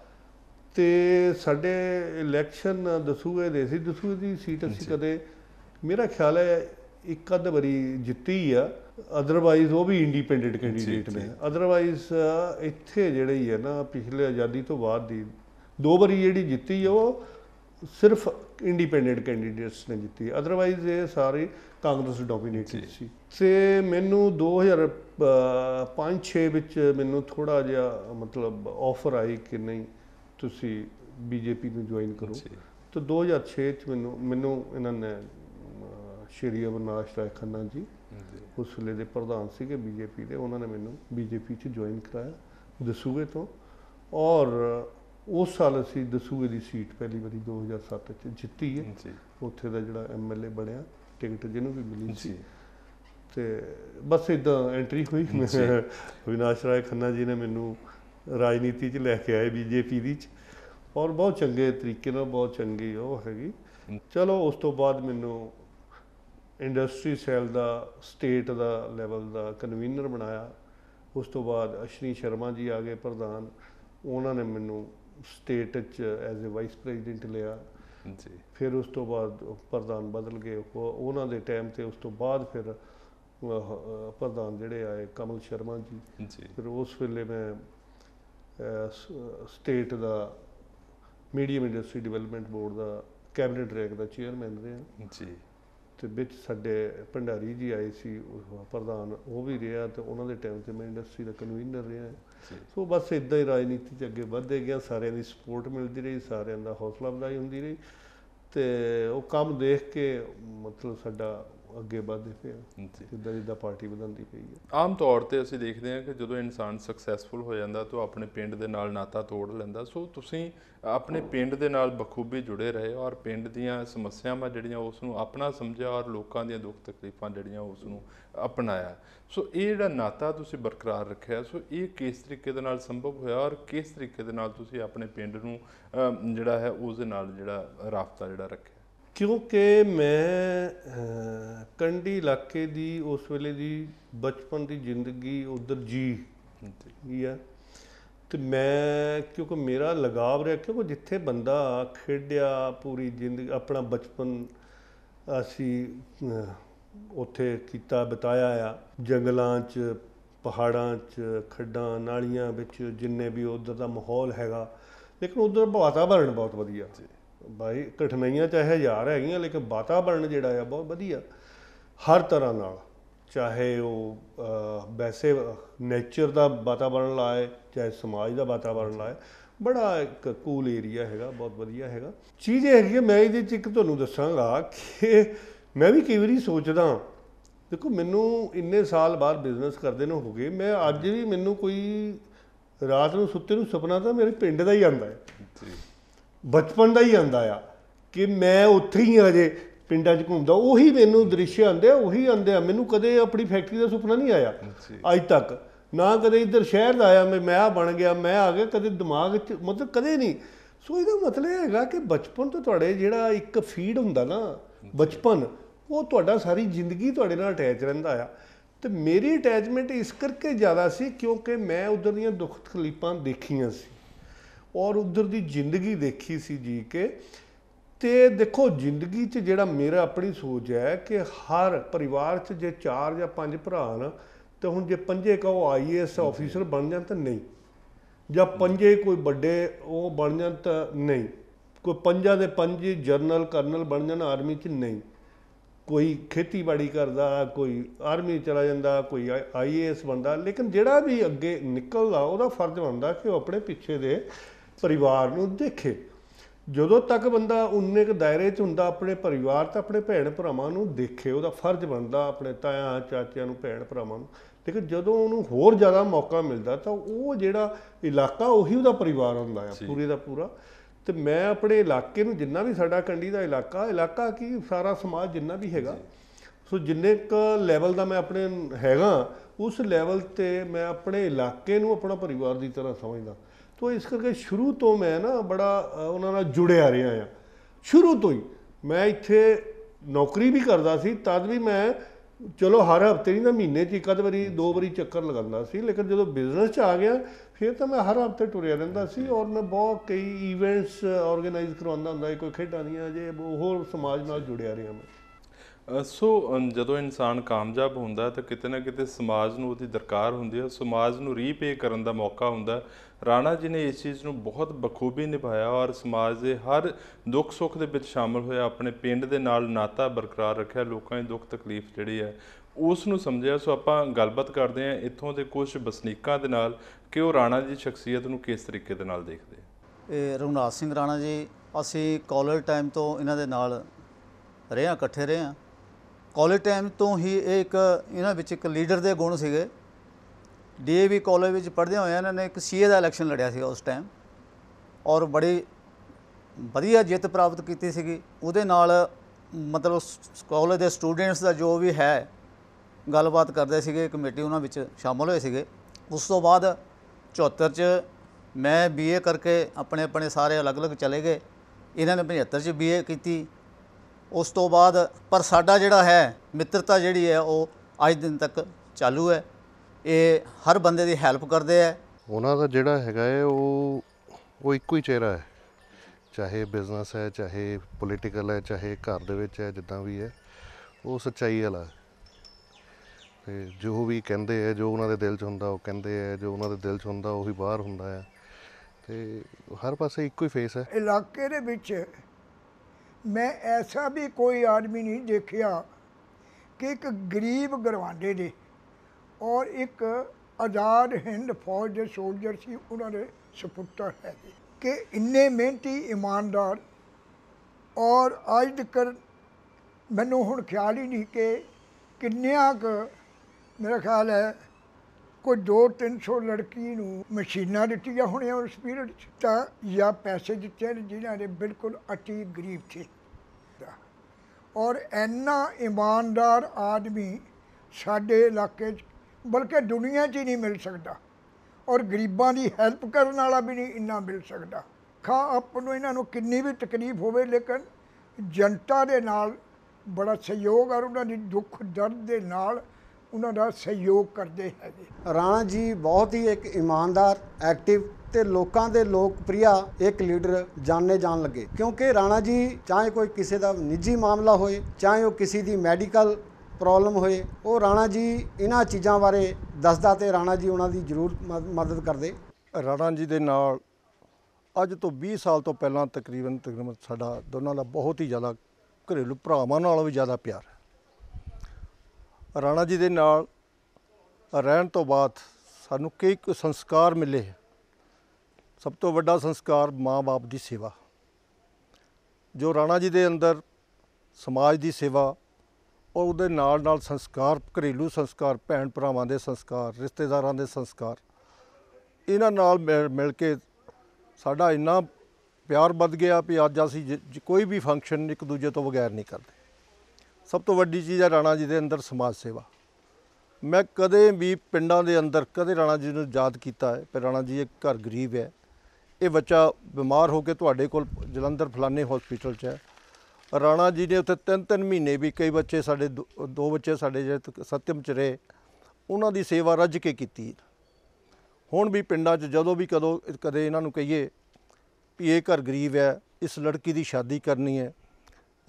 ਤੇ ਸਾਡੇ ਇਲੈਕਸ਼ਨ ਦਸੂਏ ਦੇ ਸੀ ਦਸੂਏ ਦੀ ਸੀਟ ਅਸੀਂ ਕਦੇ ਮੇਰਾ ਖਿਆਲ ਹੈ ਇੱਕ ਅੱਧ ਵਾਰੀ ਜਿੱਤੀ ਆ ਅਦਰਵਾਈਜ਼ ਉਹ ਵੀ ਇੰਡੀਪੈਂਡੈਂਟ ਕੈਂਡੀਡੇਟ। ਨੇ। ਅਦਰਵਾਈਜ਼ ਇੱਥੇ ਜਿਹੜੇ ਹੀ ਹੈ ਨਾ ਪਿਛਲੇ ਆਜ਼ਾਦੀ ਤੋਂ ਬਾਅਦ ਦੀ ਦੋ ਵਾਰੀ ਜਿਹੜੀ ਜਿੱਤੀ ਉਹ ਸਿਰਫ ਇੰਡੀਪੈਂਡੈਂਟ ਕੈਂਡੀਡੇਟਸ ਨੇ ਜਿੱਤੀ। ਅਦਰਵਾਈਜ਼ ਇਹ ਸਾਰੇ ਕਾਂਗਰਸ ਡੋਮੀਨੇਟਡ। ਸੀ। ਤੇ ਮੈਨੂੰ 2005-6 ਵਿੱਚ ਮੈਨੂੰ ਥੋੜਾ ਜਿਹਾ ਮਤਲਬ ਆਫਰ ਆਈ ਕਿ ਨਹੀਂ ਤੁਸੀਂ ਬੀਜੇਪੀ ਨੂੰ ਜੁਆਇਨ ਕਰੋ। ਤਾਂ 2006 ਚ ਮੈਨੂੰ ਮੈਨੂੰ ਇਹਨਾਂ ਨੇ ਸ਼੍ਰੀ ਅਵਿਨਾਸ਼ ਰਾਏ ਖੰਨਾ ਜੀ ਉਸ ਵੇਲੇ ਦੇ ਪ੍ਰਧਾਨ ਸੀਗੇ ਬੀਜੇਪੀ ਦੇ ਉਹਨਾਂ ਨੇ ਮੈਨੂੰ ਬੀਜੇਪੀ ਚ ਜੁਆਇਨ ਕਰਾਇਆ ਦਸੂਏ ਤੋਂ। ਔਰ ਉਸ ਸਾਲ ਅਸੀਂ ਦਸੂਏ ਦੀ ਸੀਟ ਪਹਿਲੀ ਵਾਰੀ 2007 ਚ ਜਿੱਤੀ ਹੈ। ਉੱਥੇ ਦਾ ਜਿਹੜਾ ਐਮਐਲਏ ਬਣਿਆ ਟਿਕਟ ਜਿਹਨੂੰ ਵੀ ਮਿਲੀ ਸੀ। ਤੇ ਬਸ ਇਦਾਂ ਐਂਟਰੀ ਹੋਈ। ਅਵਿਨਾਸ਼ ਰਾਏ ਖੰਨਾ ਜੀ ਨੇ ਮੈਨੂੰ ਰਾਜਨੀਤੀ 'ਚ ਲੈ ਕੇ ਆਏ ਬੀਜੇਪੀ ਦੀ 'ਚ। ਔਰ ਬਹੁਤ ਚੰਗੇ ਤਰੀਕੇ ਨਾਲ ਬਹੁਤ ਚੰਗੀ ਉਹ ਹੈਗੀ। ਚਲੋ ਉਸ ਤੋਂ ਬਾਅਦ ਮੈਨੂੰ ਇੰਡਸਟਰੀ ਸੈੱਲ ਦਾ ਸਟੇਟ ਦਾ ਲੈਵਲ ਦਾ ਕਨਵੀਨਰ ਬਣਾਇਆ। ਉਸ ਤੋਂ ਬਾਅਦ ਅਸ਼ਨੀ ਸ਼ਰਮਾ ਜੀ ਆ ਗਏ ਪ੍ਰਧਾਨ। ਉਹਨਾਂ ਨੇ ਮੈਨੂੰ ਸਟੇਟ 'ਚ ਐਜ਼ ਅ ਵਾਈਸ ਪ੍ਰੈਜ਼ੀਡੈਂਟ ਲਿਆ। ਜੀ। ਫਿਰ ਉਸ ਤੋਂ ਬਾਅਦ ਪ੍ਰਧਾਨ ਬਦਲ ਗਏ। ਉਹ ਉਹਨਾਂ ਦੇ ਟਾਈਮ ਤੇ ਉਸ ਤੋਂ ਬਾਅਦ ਫਿਰ ਪ੍ਰਧਾਨ ਜਿਹੜੇ ਆਏ ਕਮਲ ਸ਼ਰਮਾ ਜੀ। ਜੀ। ਫਿਰ ਉਸ ਵੇਲੇ ਮੈਂ ਸਟੇਟ ਦਾ ਮੀਡੀਅਮ ਇੰਡਸਟਰੀ ਡਿਵੈਲਪਮੈਂਟ ਬੋਰਡ ਦਾ ਕੈਬਨਿਟ ਰੈਂਕ ਦਾ ਚੇਅਰਮੈਨ ਰਿਹਾ। ਜੀ। ਤੇ ਵਿੱਚ ਸਾਡੇ ਭੰਡਾਰੀ ਜੀ ਆਏ ਸੀ ਉਹ ਪ੍ਰਧਾਨ ਉਹ ਵੀ ਰਿਹਾ ਤੇ ਉਹਨਾਂ ਦੇ ਟਾਈਮ ਤੇ ਮੈਂ ਇੰਡਸਟਰੀ ਦਾ ਕਨਵੀਨਰ ਰਿਹਾ। ਸੋ। ਬਸ ਇਦਾਂ ਹੀ ਰਾਜਨੀਤੀ 'ਚ ਅੱਗੇ ਵੱਧਦੇ ਗਿਆ, ਸਾਰਿਆਂ ਦੀ ਸਪੋਰਟ ਮਿਲਦੀ ਰਹੀ, ਸਾਰਿਆਂ ਦਾ ਹੌਸਲਾ ਅਫਜ਼ਾਈ ਹੁੰਦੀ ਰਹੀ ਤੇ ਉਹ ਕੰਮ ਦੇਖ ਕੇ ਮਤਲਬ ਸਾਡਾ ਅੱਗੇ ਵੱਧਦੇ ਪਿਆ ਜੀ। ਜਿੱਦਾਂ ਜਿੱਦਾਂ ਪਾਰਟੀ ਵਧਾਉਂਦੀ ਪਈ ਹੈ। ਆਮ ਤੌਰ ਤੇ ਅਸੀਂ ਦੇਖਦੇ ਹਾਂ ਕਿ ਜਦੋਂ ਇਨਸਾਨ ਸਕਸੈਸਫੁਲ ਹੋ ਜਾਂਦਾ ਤਾਂ ਉਹ ਆਪਣੇ ਪਿੰਡ ਦੇ ਨਾਲ ਨਾਤਾ ਤੋੜ ਲੈਂਦਾ। ਸੋ ਤੁਸੀਂ ਆਪਣੇ ਪਿੰਡ ਦੇ ਨਾਲ ਬਖੂਬੀ ਜੁੜੇ ਰਹੇ ਔਰ ਪਿੰਡ ਦੀਆਂ ਸਮੱਸਿਆਵਾਂ ਜਿਹੜੀਆਂ ਉਸ ਨੂੰ ਆਪਣਾ ਸਮਝਿਆ ਔਰ ਲੋਕਾਂ ਦੀਆਂ ਦੁੱਖ ਤਕਲੀਫਾਂ ਜਿਹੜੀਆਂ ਉਸ ਨੂੰ ਅਪਣਾਇਆ। ਸੋ ਇਹ ਜਿਹੜਾ ਨਾਤਾ ਤੁਸੀਂ ਬਰਕਰਾਰ ਰੱਖਿਆ ਸੋ ਇਹ ਕਿਸ ਤਰੀਕੇ ਦੇ ਨਾਲ ਸੰਭਵ ਹੋਇਆ ਔਰ ਕਿਸ ਤਰੀਕੇ ਦੇ ਨਾਲ ਤੁਸੀਂ ਆਪਣੇ ਪਿੰਡ ਨੂੰ ਜਿਹੜਾ ਹੈ ਉਸ ਦੇ ਨਾਲ ਜਿਹੜਾ ਰਾਬਤਾ ਜਿਹੜਾ ਰੱਖਿਆ? ਕਿਉਂਕਿ ਮੈਂ ਅਹ, ਕੰਢੀ ਇਲਾਕੇ ਦੀ ਉਸ ਵੇਲੇ ਦੀ ਬਚਪਨ ਦੀ ਜ਼ਿੰਦਗੀ ਉਧਰ ਜੀ ਜੀ ਆ। ਤੇ ਮੈਂ ਕਿਉਂਕਿ ਮੇਰਾ ਲਗਾਵ ਰਿਹਾ ਕਿਉਂਕਿ ਜਿੱਥੇ ਬੰਦਾ ਖੇਡਿਆ ਪੂਰੀ ਜ਼ਿੰਦਗੀ ਆਪਣਾ ਬਚਪਨ ਅਸੀਂ ਉੱਥੇ ਕੀਤਾ ਬਤਾਇਆ ਆ। ਜੰਗਲਾਂ 'ਚ ਪਹਾੜਾਂ 'ਚ ਖੱਡਾਂ ਨਾਲੀਆਂ ਵਿੱਚ ਜਿੰਨੇ ਵੀ ਉਧਰ ਦਾ ਮਾਹੌਲ ਹੈਗਾ। ਲੇਕਿਨ ਉਧਰ ਵਾਤਾਵਰਣ ਬਹੁਤ ਵਧੀਆ। ਜੀ ਬਾਈ ਕਠਿਨਾਈਆਂ ਚਾਹੇ ਹਜ਼ਾਰ ਹੈਗੀਆਂ ਲੇਕਿਨ ਵਾਤਾਵਰਣ ਜਿਹੜਾ ਆ ਬਹੁਤ ਵਧੀਆ। ਹਰ ਤਰ੍ਹਾਂ ਨਾਲ ਚਾਹੇ ਉਹ ਵੈਸੇ ਨੇਚਰ ਦਾ ਵਾਤਾਵਰਣ ਲਾਏ ਚਾਹੇ ਸਮਾਜ ਦਾ ਵਾਤਾਵਰਣ ਲਾਏ ਬੜਾ ਇੱਕ ਕੂਲ ਏਰੀਆ ਹੈਗਾ ਬਹੁਤ ਵਧੀਆ ਹੈਗਾ। ਚੀਜ਼ ਇਹ ਹੈਗੀ ਹੈ, ਮੈਂ ਇਹਦੇ ਚ ਇੱਕ ਤੁਹਾਨੂੰ ਦੱਸਾਂਗਾ ਕਿ ਮੈਂ ਵੀ ਕਈ ਵਾਰੀ ਸੋਚਦਾ ਦੇਖੋ ਮੈਨੂੰ ਇੰਨੇ ਸਾਲ ਬਾਅਦ ਬਿਜ਼ਨਸ ਕਰਦੇ ਨੂੰ ਹੋ ਗਏ ਮੈਂ ਅੱਜ ਵੀ ਮੈਨੂੰ ਕੋਈ ਰਾਤ ਨੂੰ ਸੁੱਤੇ ਨੂੰ ਸੁਪਨਾ ਤਾਂ ਮੇਰੇ ਪਿੰਡ ਦਾ ਹੀ ਆਉਂਦਾ ਹੈ। ਜੀ। ਬਚਪਨ ਦਾ ਹੀ ਆਂਦਾ ਆ ਕਿ ਮੈਂ ਉੱਥੇ ਹੀ ਅਜੇ ਪਿੰਡਾਂ 'ਚ ਘੁੰਮਦਾ ਉਹੀ ਮੈਨੂੰ ਦ੍ਰਿਸ਼ ਆਉਂਦੇ ਆ ਉਹੀ ਆਉਂਦੇ ਆ। ਮੈਨੂੰ ਕਦੇ ਆਪਣੀ ਫੈਕਟਰੀ ਦਾ ਸੁਪਨਾ ਨਹੀਂ ਆਇਆ ਅੱਜ ਤੱਕ। ਨਾ ਕਦੇ ਇੱਧਰ ਸ਼ਹਿਰ ਦਾ ਆਇਆ ਮੈਂ ਮੈਂ ਆ ਬਣ ਗਿਆ ਮੈਂ ਆ ਗਿਆ ਕਦੇ ਦਿਮਾਗ 'ਚ ਮਤਲਬ ਕਦੇ ਨਹੀਂ। ਸੋ ਇਹਦਾ ਮਤਲਬ ਇਹ ਹੈਗਾ ਕਿ ਬਚਪਨ ਤੋਂ ਤੁਹਾਡੇ ਜਿਹੜਾ ਇੱਕ ਫੀਡ ਹੁੰਦਾ ਨਾ ਬਚਪਨ ਉਹ ਤੁਹਾਡਾ ਸਾਰੀ ਜ਼ਿੰਦਗੀ ਤੁਹਾਡੇ ਨਾਲ ਅਟੈਚ ਰਹਿੰਦਾ ਆ। ਤੇ ਮੇਰੀ ਅਟੈਚਮੈਂਟ ਇਸ ਕਰਕੇ ਜ਼ਿਆਦਾ ਸੀ ਕਿਉਂਕਿ ਮੈਂ ਉਧਰ ਦੀਆਂ ਦੁੱਖ ਤਕਲੀਫਾਂ ਦੇਖੀਆਂ ਸੀ। ਔਰ ਉਧਰ ਦੀ ਜ਼ਿੰਦਗੀ ਦੇਖੀ ਸੀ ਜੀ ਕੇ। ਤੇ ਦੇਖੋ, ਜ਼ਿੰਦਗੀ 'ਚ ਜਿਹੜਾ ਮੇਰਾ ਆਪਣੀ ਸੋਚ ਹੈ ਕਿ ਹਰ ਪਰਿਵਾਰ 'ਚ ਜੇ ਚਾਰ ਜਾਂ ਪੰਜ ਭਰਾ ਨਾ ਤੇ ਹੁਣ ਜੇ ਪੰਜੇ ਕਹੋ ਆਈਏਐਸ ਆਫੀਸਰ ਬਣ ਜਾਣ ਤਾਂ ਨਹੀਂ। ਜਾਂ ਪੰਜੇ ਕੋਈ ਵੱਡੇ ਉਹ ਬਣ ਜਾਣ ਤਾਂ ਨਹੀਂ। ਕੋਈ ਪੰਜਾਂ ਦੇ ਪੰਜ ਜਰਨਲ, ਕਰਨਲ ਬਣ ਜਾਣ ਆਰਮੀ 'ਚ ਨਹੀਂ। ਕੋਈ ਖੇਤੀਬਾੜੀ ਕਰਦਾ, ਕੋਈ ਆਰਮੀ ਚਲਾ ਜਾਂਦਾ, ਕੋਈ ਆਈਏਐਸ ਬਣਦਾ। ਲੇਕਿਨ ਜਿਹੜਾ ਵੀ ਅੱਗੇ ਨਿਕਲਦਾ, ਉਹਦਾ ਫਰਜ਼ ਬਣਦਾ ਕਿ ਉਹ ਆਪਣੇ ਪਿੱਛੇ ਦੇ ਪਰਿਵਾਰ ਨੂੰ ਦੇਖੇ। ਜਦੋਂ ਤੱਕ ਬੰਦਾ ਉਨੇ ਕੁ ਦਾਇਰੇ 'ਚ ਹੁੰਦਾ ਆਪਣੇ ਪਰਿਵਾਰ ਤੇ ਆਪਣੇ ਭੈਣ ਭਰਾਵਾਂ ਨੂੰ ਦੇਖੇ ਉਹਦਾ ਫਰਜ਼ ਬਣਦਾ ਆਪਣੇ ਤਾਇਆ ਚਾਚਿਆਂ ਨੂੰ ਭੈਣ ਭਰਾਵਾਂ ਨੂੰ। ਲੇਕਿਨ ਜਦੋਂ ਉਹਨੂੰ ਹੋਰ ਜ਼ਿਆਦਾ ਮੌਕਾ ਮਿਲਦਾ ਤਾਂ ਉਹ ਜਿਹੜਾ ਇਲਾਕਾ ਉਹੀ ਉਹਦਾ ਪਰਿਵਾਰ ਹੁੰਦਾ ਆ। ਪੂਰੇ ਦਾ ਪੂਰਾ। ਤੇ ਮੈਂ ਆਪਣੇ ਇਲਾਕੇ ਨੂੰ ਜਿੰਨਾ ਵੀ ਸਾਡਾ ਕੰਡੀ ਦਾ ਇਲਾਕਾ ਇਲਾਕਾ ਕੀ ਸਾਰਾ ਸਮਾਜ ਜਿੰਨਾ ਵੀ ਹੈਗਾ ਸੋ ਜਿੰਨੇ ਕ ਲੈਵਲ ਦਾ ਮੈਂ ਆਪਣੇ ਹੈਗਾ ਉਸ ਲੈਵਲ ਤੇ ਮੈਂ ਆਪਣੇ ਇਲਾਕੇ ਨੂੰ ਆਪਣਾ ਪਰਿਵਾਰ ਦੀ ਤਰ੍ਹਾਂ ਸਮਝਦਾ। ਤੋ ਇਸ ਕਰਕੇ ਸ਼ੁਰੂ ਤੋਂ ਮੈਂ ਨਾ ਬੜਾ ਉਹਨਾਂ ਨਾਲ ਜੁੜਿਆ ਰਿਹਾ ਆ। ਸ਼ੁਰੂ ਤੋਂ ਹੀ ਮੈਂ ਇੱਥੇ ਨੌਕਰੀ ਵੀ ਕਰਦਾ ਸੀ, ਤਦ ਵੀ ਮੈਂ ਚਲੋ ਹਰ ਹਫ਼ਤੇ ਨਹੀਂ ਤਾਂ ਮਹੀਨੇ 'ਚ ਇੱਕ ਅੱਧ ਵਾਰੀ, ਦੋ ਵਾਰੀ ਚੱਕਰ ਲਗਾਉਂਦਾ ਸੀ, ਲੇਕਿਨ ਜਦੋਂ ਬਿਜ਼ਨਸ 'ਚ ਆ ਗਿਆ, ਫਿਰ ਤਾਂ ਮੈਂ ਹਰ ਹਫ਼ਤੇ ਟੁਰਿਆ ਰਹਿੰਦਾ ਸੀ ਔਰ ਮੈਂ ਬਹੁਤ ਕਈ ਇਵੈਂਟਸ ਆਰਗੇਨਾਈਜ਼ ਕਰਵਾਉਂਦਾ ਹੁੰਦਾ ਸੀ, ਕੋਈ ਖੇਡਾਂ ਦੀਆਂ, ਜੇ ਹੋਰ ਸਮਾਜ ਨਾਲ ਜੁੜਿਆ ਰਿਹਾ ਮੈਂ। ਸੋ ਜਦੋਂ ਇਨਸਾਨ ਕਾਮਯਾਬ ਹੁੰਦਾ ਤਾਂ ਕਿਤੇ ਨਾ ਕਿਤੇ ਸਮਾਜ ਨੂੰ ਉਹਦੀ ਦਰਕਾਰ ਹੁੰਦੀ ਹੈ, ਸਮਾਜ ਨੂੰ ਰੀਪੇ ਕਰਨ ਦਾ ਮੌਕਾ ਹੁੰਦਾ ਰਾਣਾ ਜੀ ਨੇ ਇਸ ਚੀਜ਼ ਨੂੰ ਬਹੁਤ ਬਖੂਬੀ ਨਿਭਾਇਆ ਔਰ ਸਮਾਜ ਦੇ ਹਰ ਦੁੱਖ ਸੁੱਖ ਦੇ ਵਿੱਚ ਸ਼ਾਮਲ ਹੋਇਆ, ਆਪਣੇ ਪਿੰਡ ਦੇ ਨਾਲ ਨਾਤਾ ਬਰਕਰਾਰ ਰੱਖਿਆ, ਲੋਕਾਂ ਦੀ ਦੁੱਖ ਤਕਲੀਫ ਜਿਹੜੀ ਹੈ, ਉਸ ਨੂੰ ਸਮਝਿਆ। ਸੋ ਆਪਾਂ ਗੱਲਬਾਤ ਕਰਦੇ ਹਾਂ ਇੱਥੋਂ ਦੇ ਕੁਝ ਵਸਨੀਕਾਂ ਦੇ ਨਾਲ ਕਿ ਉਹ ਰਾਣਾ ਦੀ ਸ਼ਖਸੀਅਤ ਨੂੰ ਕਿਸ ਤਰੀਕੇ ਦੇ ਨਾਲ ਦੇਖਦੇ ਇਹ ਰਘੁਨਾਥ ਸਿੰਘ ਰਾਣਾ ਜੀ, ਅਸੀਂ ਕਾਲਜ ਟਾਈਮ ਤੋਂ ਇਹਨਾਂ ਦੇ ਨਾਲ ਰਹੇ ਹਾਂ, ਇਕੱਠੇ ਰਹੇ ਹਾਂ। ਕਾਲਜ ਟਾਈਮ ਤੋਂ ਹੀ ਇਹ ਇੱਕ ਇਹਨਾਂ ਵਿੱਚ ਇੱਕ ਲੀਡਰ ਦੇ ਗੁਣ ਸੀਗੇ। ਡੀਏਵੀ ਕਾਲਜ ਵਿੱਚ ਪੜ੍ਹਦੇ ਹੋਏ ਇਹਨਾਂ ਨੇ ਇੱਕ ਸੀਏ ਦਾ ਇਲੈਕਸ਼ਨ ਲੜਿਆ ਸੀ ਉਸ ਟਾਈਮ ਔਰ ਬੜੀ ਵਧੀਆ ਜਿੱਤ ਪ੍ਰਾਪਤ ਕੀਤੀ ਸੀਗੀ। ਉਹਦੇ ਨਾਲ ਮਤਲਬ ਕਾਲਜ ਦੇ ਸਟੂਡੈਂਟਸ ਦਾ ਜੋ ਵੀ ਹੈ, ਗੱਲਬਾਤ ਕਰਦੇ ਸੀਗੇ, ਕਮੇਟੀ ਉਹਨਾਂ ਵਿੱਚ ਸ਼ਾਮਲ ਹੋਏ ਸੀਗੇ। ਉਸ ਤੋਂ ਬਾਅਦ 74 ਚ ਮੈਂ ਬੀਏ ਕਰਕੇ ਆਪਣੇ ਆਪਣੇ ਸਾਰੇ ਅਲੱਗ-ਅਲੱਗ ਚਲੇ ਗਏ। ਇਹਨਾਂ ਨੇ 75 ਚ ਬੀਏ ਕੀਤੀ। ਉਸ ਤੋਂ ਬਾਅਦ ਪਰ ਸਾਡਾ ਜਿਹੜਾ ਹੈ ਮਿੱਤਰਤਾ ਜਿਹੜੀ ਹੈ ਉਹ ਅੱਜ ਦਿਨ ਤੱਕ ਚਾਲੂ ਹੈ। ਇਹ ਹਰ ਬੰਦੇ ਦੀ ਹੈਲਪ ਕਰਦੇ ਹੈ ਉਹਨਾਂ ਦਾ ਜਿਹੜਾ ਹੈਗਾ ਹੈ ਉਹ ਉਹ ਇੱਕੋ ਹੀ ਚਿਹਰਾ ਹੈ। ਚਾਹੇ ਬਿਜ਼ਨਸ ਹੈ ਚਾਹੇ ਪੋਲੀਟੀਕਲ ਹੈ ਚਾਹੇ ਘਰ ਦੇ ਵਿੱਚ ਹੈ ਜਿੱਦਾਂ ਵੀ ਹੈ ਉਹ ਸੱਚਾਈ ਵਾਲਾ। ਤੇ ਜੋ ਵੀ ਕਹਿੰਦੇ ਆ ਜੋ ਉਹਨਾਂ ਦੇ ਦਿਲ 'ਚ ਹੁੰਦਾ ਉਹ ਕਹਿੰਦੇ ਆ। ਜੋ ਉਹਨਾਂ ਦੇ ਦਿਲ 'ਚ ਹੁੰਦਾ ਉਹੀ ਬਾਹਰ ਹੁੰਦਾ ਹੈ ਤੇ ਹਰ ਪਾਸੇ ਇੱਕੋ ਹੀ ਫੇਸ ਹੈ। ਇਲਾਕੇ ਦੇ ਵਿੱਚ ਮੈਂ ਐਸਾ ਵੀ ਕੋਈ ਆਦਮੀ ਨਹੀਂ ਦੇਖਿਆ ਕਿ ਇੱਕ ਗਰੀਬ ਗਰਵਾਂਡੇ ਦੇ ਔਰ ਇੱਕ ਆਜ਼ਾਦ ਹਿੰਦ ਫੌਜ ਦੇ ਸੋਲਜਰ ਸੀ, ਉਹਨਾਂ ਦੇ ਸਪੁੱਤਰ ਹੈਗੇ ਕਿ ਇੰਨੇ ਮਿਹਨਤੀ, ਇਮਾਨਦਾਰ ਔਰ ਅੱਜ ਤੱਕ ਮੈਨੂੰ ਹੁਣ ਖਿਆਲ ਹੀ ਨਹੀਂ ਕਿ ਕਿੰਨਿਆਂ ਕੁ ਮੇਰਾ ਖਿਆਲ ਹੈ ਕੋਈ 2-300 ਲੜਕੀ ਨੂੰ ਮਸ਼ੀਨਾਂ ਦਿੱਤੀਆਂ ਹੋਣੀਆਂ ਉਸ ਪੀਰੀਅਡ 'ਚ, ਤਾਂ ਜਾਂ ਪੈਸੇ ਦਿੱਤੇ ਨੇ ਜਿਨ੍ਹਾਂ ਦੇ ਬਿਲਕੁਲ ਅਤੀ ਗਰੀਬ ਸੀ। ਔਰ ਇੰਨਾ ਇਮਾਨਦਾਰ ਆਦਮੀ ਸਾਡੇ ਇਲਾਕੇ 'ਚ ਬਲਕਿ ਦੁਨੀਆ 'ਚ ਹੀ ਨਹੀਂ ਮਿਲ ਸਕਦਾ। ਔਰ ਗਰੀਬਾਂ ਦੀ ਹੈਲਪ ਕਰਨ ਵਾਲਾ ਵੀ ਨਹੀਂ ਇੰਨਾ ਮਿਲ ਸਕਦਾ। ਖਾ ਆਪ ਨੂੰ ਇਹਨਾਂ ਨੂੰ ਕਿੰਨੀ ਵੀ ਤਕਲੀਫ ਹੋਵੇ, ਲੇਕਿਨ ਜਨਤਾ ਦੇ ਨਾਲ ਬੜਾ ਸਹਿਯੋਗ ਔਰ ਉਹਨਾਂ ਦੀ ਦੁੱਖ ਦਰਦ ਦੇ ਨਾਲ ਉਹਨਾਂ ਦਾ ਸਹਿਯੋਗ ਕਰਦੇ ਹੈਗੇ। ਰਾਣਾ ਜੀ ਬਹੁਤ ਹੀ ਇੱਕ ਇਮਾਨਦਾਰ ਐਕਟਿਵ ਤੇ ਲੋਕਾਂ ਦੇ ਲੋਕਪ੍ਰਿਯ ਇੱਕ ਲੀਡਰ ਜਾਣੇ ਜਾਣ ਲੱਗੇ। ਕਿਉਂਕਿ ਰਾਣਾ ਜੀ ਚਾਹੇ ਕੋਈ ਕਿਸੇ ਦਾ ਨਿੱਜੀ ਮਾਮਲਾ ਹੋਏ, ਚਾਹੇ ਉਹ ਕਿਸੇ ਦੀ ਮੈਡੀਕਲ ਪ੍ਰੋਬਲਮ ਹੋਏ, ਉਹ ਰਾਣਾ ਜੀ ਇਹਨਾਂ ਚੀਜ਼ਾਂ ਬਾਰੇ ਦੱਸਦਾ ਤੇ ਰਾਣਾ ਜੀ ਉਹਨਾਂ ਦੀ ਜ਼ਰੂਰ ਮਦ- ਮਦਦ ਕਰਦੇ। ਰਾਣਾ ਜੀ ਦੇ ਨਾਲ ਅੱਜ ਤੋਂ 20 ਸਾਲ ਤੋਂ ਪਹਿਲਾਂ ਤਕਰੀਬਨ ਤਕਰੀਬਨ ਸਾਡਾ ਦੋਨਾਂ ਦਾ ਬਹੁਤ ਹੀ ਜ਼ਿਆਦਾ ਘਰੇਲੂ ਭਰਾਵਾਂ ਨਾਲੋਂ ਵੀ ਜ਼ਿਆਦਾ ਪਿਆਰ ਹੈ। ਰਾਣਾ ਜੀ ਦੇ ਨਾਲ ਰਹਿਣ ਤੋਂ ਬਾਅਦ ਸਾਨੂੰ ਕਈ ਕੁ ਸੰਸਕਾਰ ਮਿਲੇ ਸਭ ਤੋਂ ਵੱਡਾ ਸੰਸਕਾਰ ਮਾਂ-ਬਾਪ ਦੀ ਸੇਵਾ। ਜੋ ਰਾਣਾ ਜੀ ਦੇ ਅੰਦਰ ਸਮਾਜ ਦੀ ਸੇਵਾ ਔਰ ਉਹਦੇ ਨਾਲ ਨਾਲ ਸੰਸਕਾਰ, ਘਰੇਲੂ ਸੰਸਕਾਰ, ਭੈਣ ਭਰਾਵਾਂ ਦੇ ਸੰਸਕਾਰ, ਰਿਸ਼ਤੇਦਾਰਾਂ ਦੇ ਸੰਸਕਾਰ। ਇਹਨਾਂ ਨਾਲ ਮਿਲ ਮਿਲ ਕੇ ਸਾਡਾ ਇੰਨਾ ਪਿਆਰ ਵੱਧ ਗਿਆ ਵੀ ਅੱਜ ਅਸੀਂ ਜ- ਕੋਈ ਵੀ ਫੰਕਸ਼ਨ ਇੱਕ ਦੂਜੇ ਤੋਂ ਬਗੈਰ ਨਹੀਂ ਕਰਦੇ। ਸਭ ਤੋਂ ਵੱਡੀ ਚੀਜ਼ ਹੈ ਰਾਣਾ ਜੀ ਦੇ ਅੰਦਰ ਸਮਾਜ ਸੇਵਾ। ਮੈਂ ਕਦੇ ਵੀ ਪਿੰਡਾਂ ਦੇ ਅੰਦਰ ਕਦੇ ਰਾਣਾ ਜੀ ਨੂੰ ਯਾਦ ਕੀਤਾ ਹੈ ਕਿ ਰਾਣਾ ਜੀ ਇੱਕ ਘਰ ਗਰੀਬ ਹੈ। ਇਹ ਬੱਚਾ ਬਿਮਾਰ ਹੋ ਕੇ ਤੁਹਾਡੇ ਕੋਲ ਜਲੰਧਰ ਫਲਾਣੇ ਹਸਪੀਟਲ 'ਚ ਹੈ। ਰਾਣਾ ਜੀ ਨੇ ਉੱਥੇ ਤਿੰਨ ਤਿੰਨ ਮਹੀਨੇ ਵੀ ਕਈ ਬੱਚੇ ਸਾਡੇ ਦੋ ਦੋ ਬੱਚੇ ਸਾਡੇ ਜਿਹੜੇ ਸਤਿਅਮ 'ਚ ਰਹੇ, ਉਹਨਾਂ ਦੀ ਸੇਵਾ ਰੱਜ ਕੇ ਕੀਤੀ। ਹੁਣ ਵੀ ਪਿੰਡਾਂ 'ਚ ਜਦੋਂ ਵੀ ਕਦੋਂ ਕਦੇ ਇਹਨਾਂ ਨੂੰ ਕਹੀਏ ਵੀ ਇਹ ਘਰ ਗਰੀਬ ਹੈ, ਇਸ ਲੜਕੀ ਦੀ ਸ਼ਾਦੀ ਕਰਨੀ ਹੈ,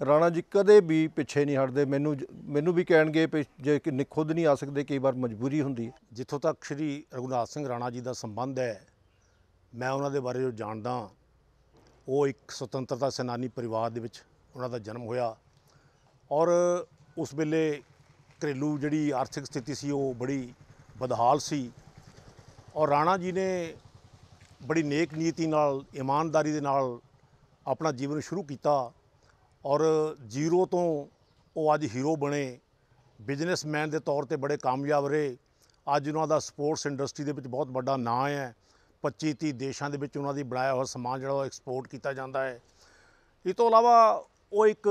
ਰਾਣਾ ਜੀ ਕਦੇ ਵੀ ਪਿੱਛੇ ਨਹੀਂ ਹਟਦੇ। ਮੈਨੂੰ ਜ- ਮੈਨੂੰ ਵੀ ਕਹਿਣਗੇ ਵੀ ਜੇ ਕਿ ਨਿ- ਖੁਦ ਨਹੀਂ ਆ ਸਕਦੇ, ਕਈ ਵਾਰ ਮਜਬੂਰੀ ਹੁੰਦੀ ਹੈ। ਜਿੱਥੋਂ ਤੱਕ ਸ਼੍ਰੀ ਰਘੁਨਾਥ ਸਿੰਘ ਰਾਣਾ ਜੀ ਦਾ ਸੰਬੰਧ ਹੈ, ਮੈਂ ਉਹਨਾਂ ਦੇ ਬਾਰੇ ਜੋ ਜਾਣਦਾ, ਉਹ ਇੱਕ ਸੁਤੰਤਰਤਾ ਸੈਨਾਨੀ ਪਰਿਵਾਰ ਦੇ ਵਿੱਚ ਉਹਨਾਂ ਦਾ ਜਨਮ ਹੋਇਆ ਔਰ ਉਸ ਵੇਲੇ ਘਰੇਲੂ ਜਿਹੜੀ ਆਰਥਿਕ ਸਥਿਤੀ ਸੀ ਉਹ ਬੜੀ ਬਦਹਾਲ ਸੀ ਔਰ ਰਾਣਾ ਜੀ ਨੇ ਬੜੀ ਨੇਕ ਨੀਤੀ ਨਾਲ, ਇਮਾਨਦਾਰੀ ਦੇ ਨਾਲ ਆਪਣਾ ਜੀਵਨ ਸ਼ੁਰੂ ਕੀਤਾ ਔਰ ਜ਼ੀਰੋ ਤੋਂ ਉਹ ਅੱਜ ਹੀਰੋ ਬਣੇ। ਬਿਜ਼ਨਸਮੈਨ ਦੇ ਤੌਰ ਤੇ ਬੜੇ ਕਾਮਯਾਬ ਰਹੇ। ਅੱਜ ਉਹਨਾਂ ਦਾ ਸਪੋਰਟਸ ਇੰਡਸਟਰੀ ਦੇ ਵਿੱਚ ਬਹੁਤ ਵੱਡਾ ਨਾਂ ਹੈ। 25 30 ਦੇਸ਼ਾਂ ਦੇ ਵਿੱਚ ਉਹਨਾਂ ਦੀ ਬਣਾਇਆ ਹੋਇਆ ਸਮਾਨ ਜਿਹੜਾ ਉਹ ਐਕਸਪੋਰਟ ਕੀਤਾ ਜਾਂਦਾ ਹੈ। ਇਸ ਤੋਂ ਇਲਾਵਾ ਉਹ ਇੱਕ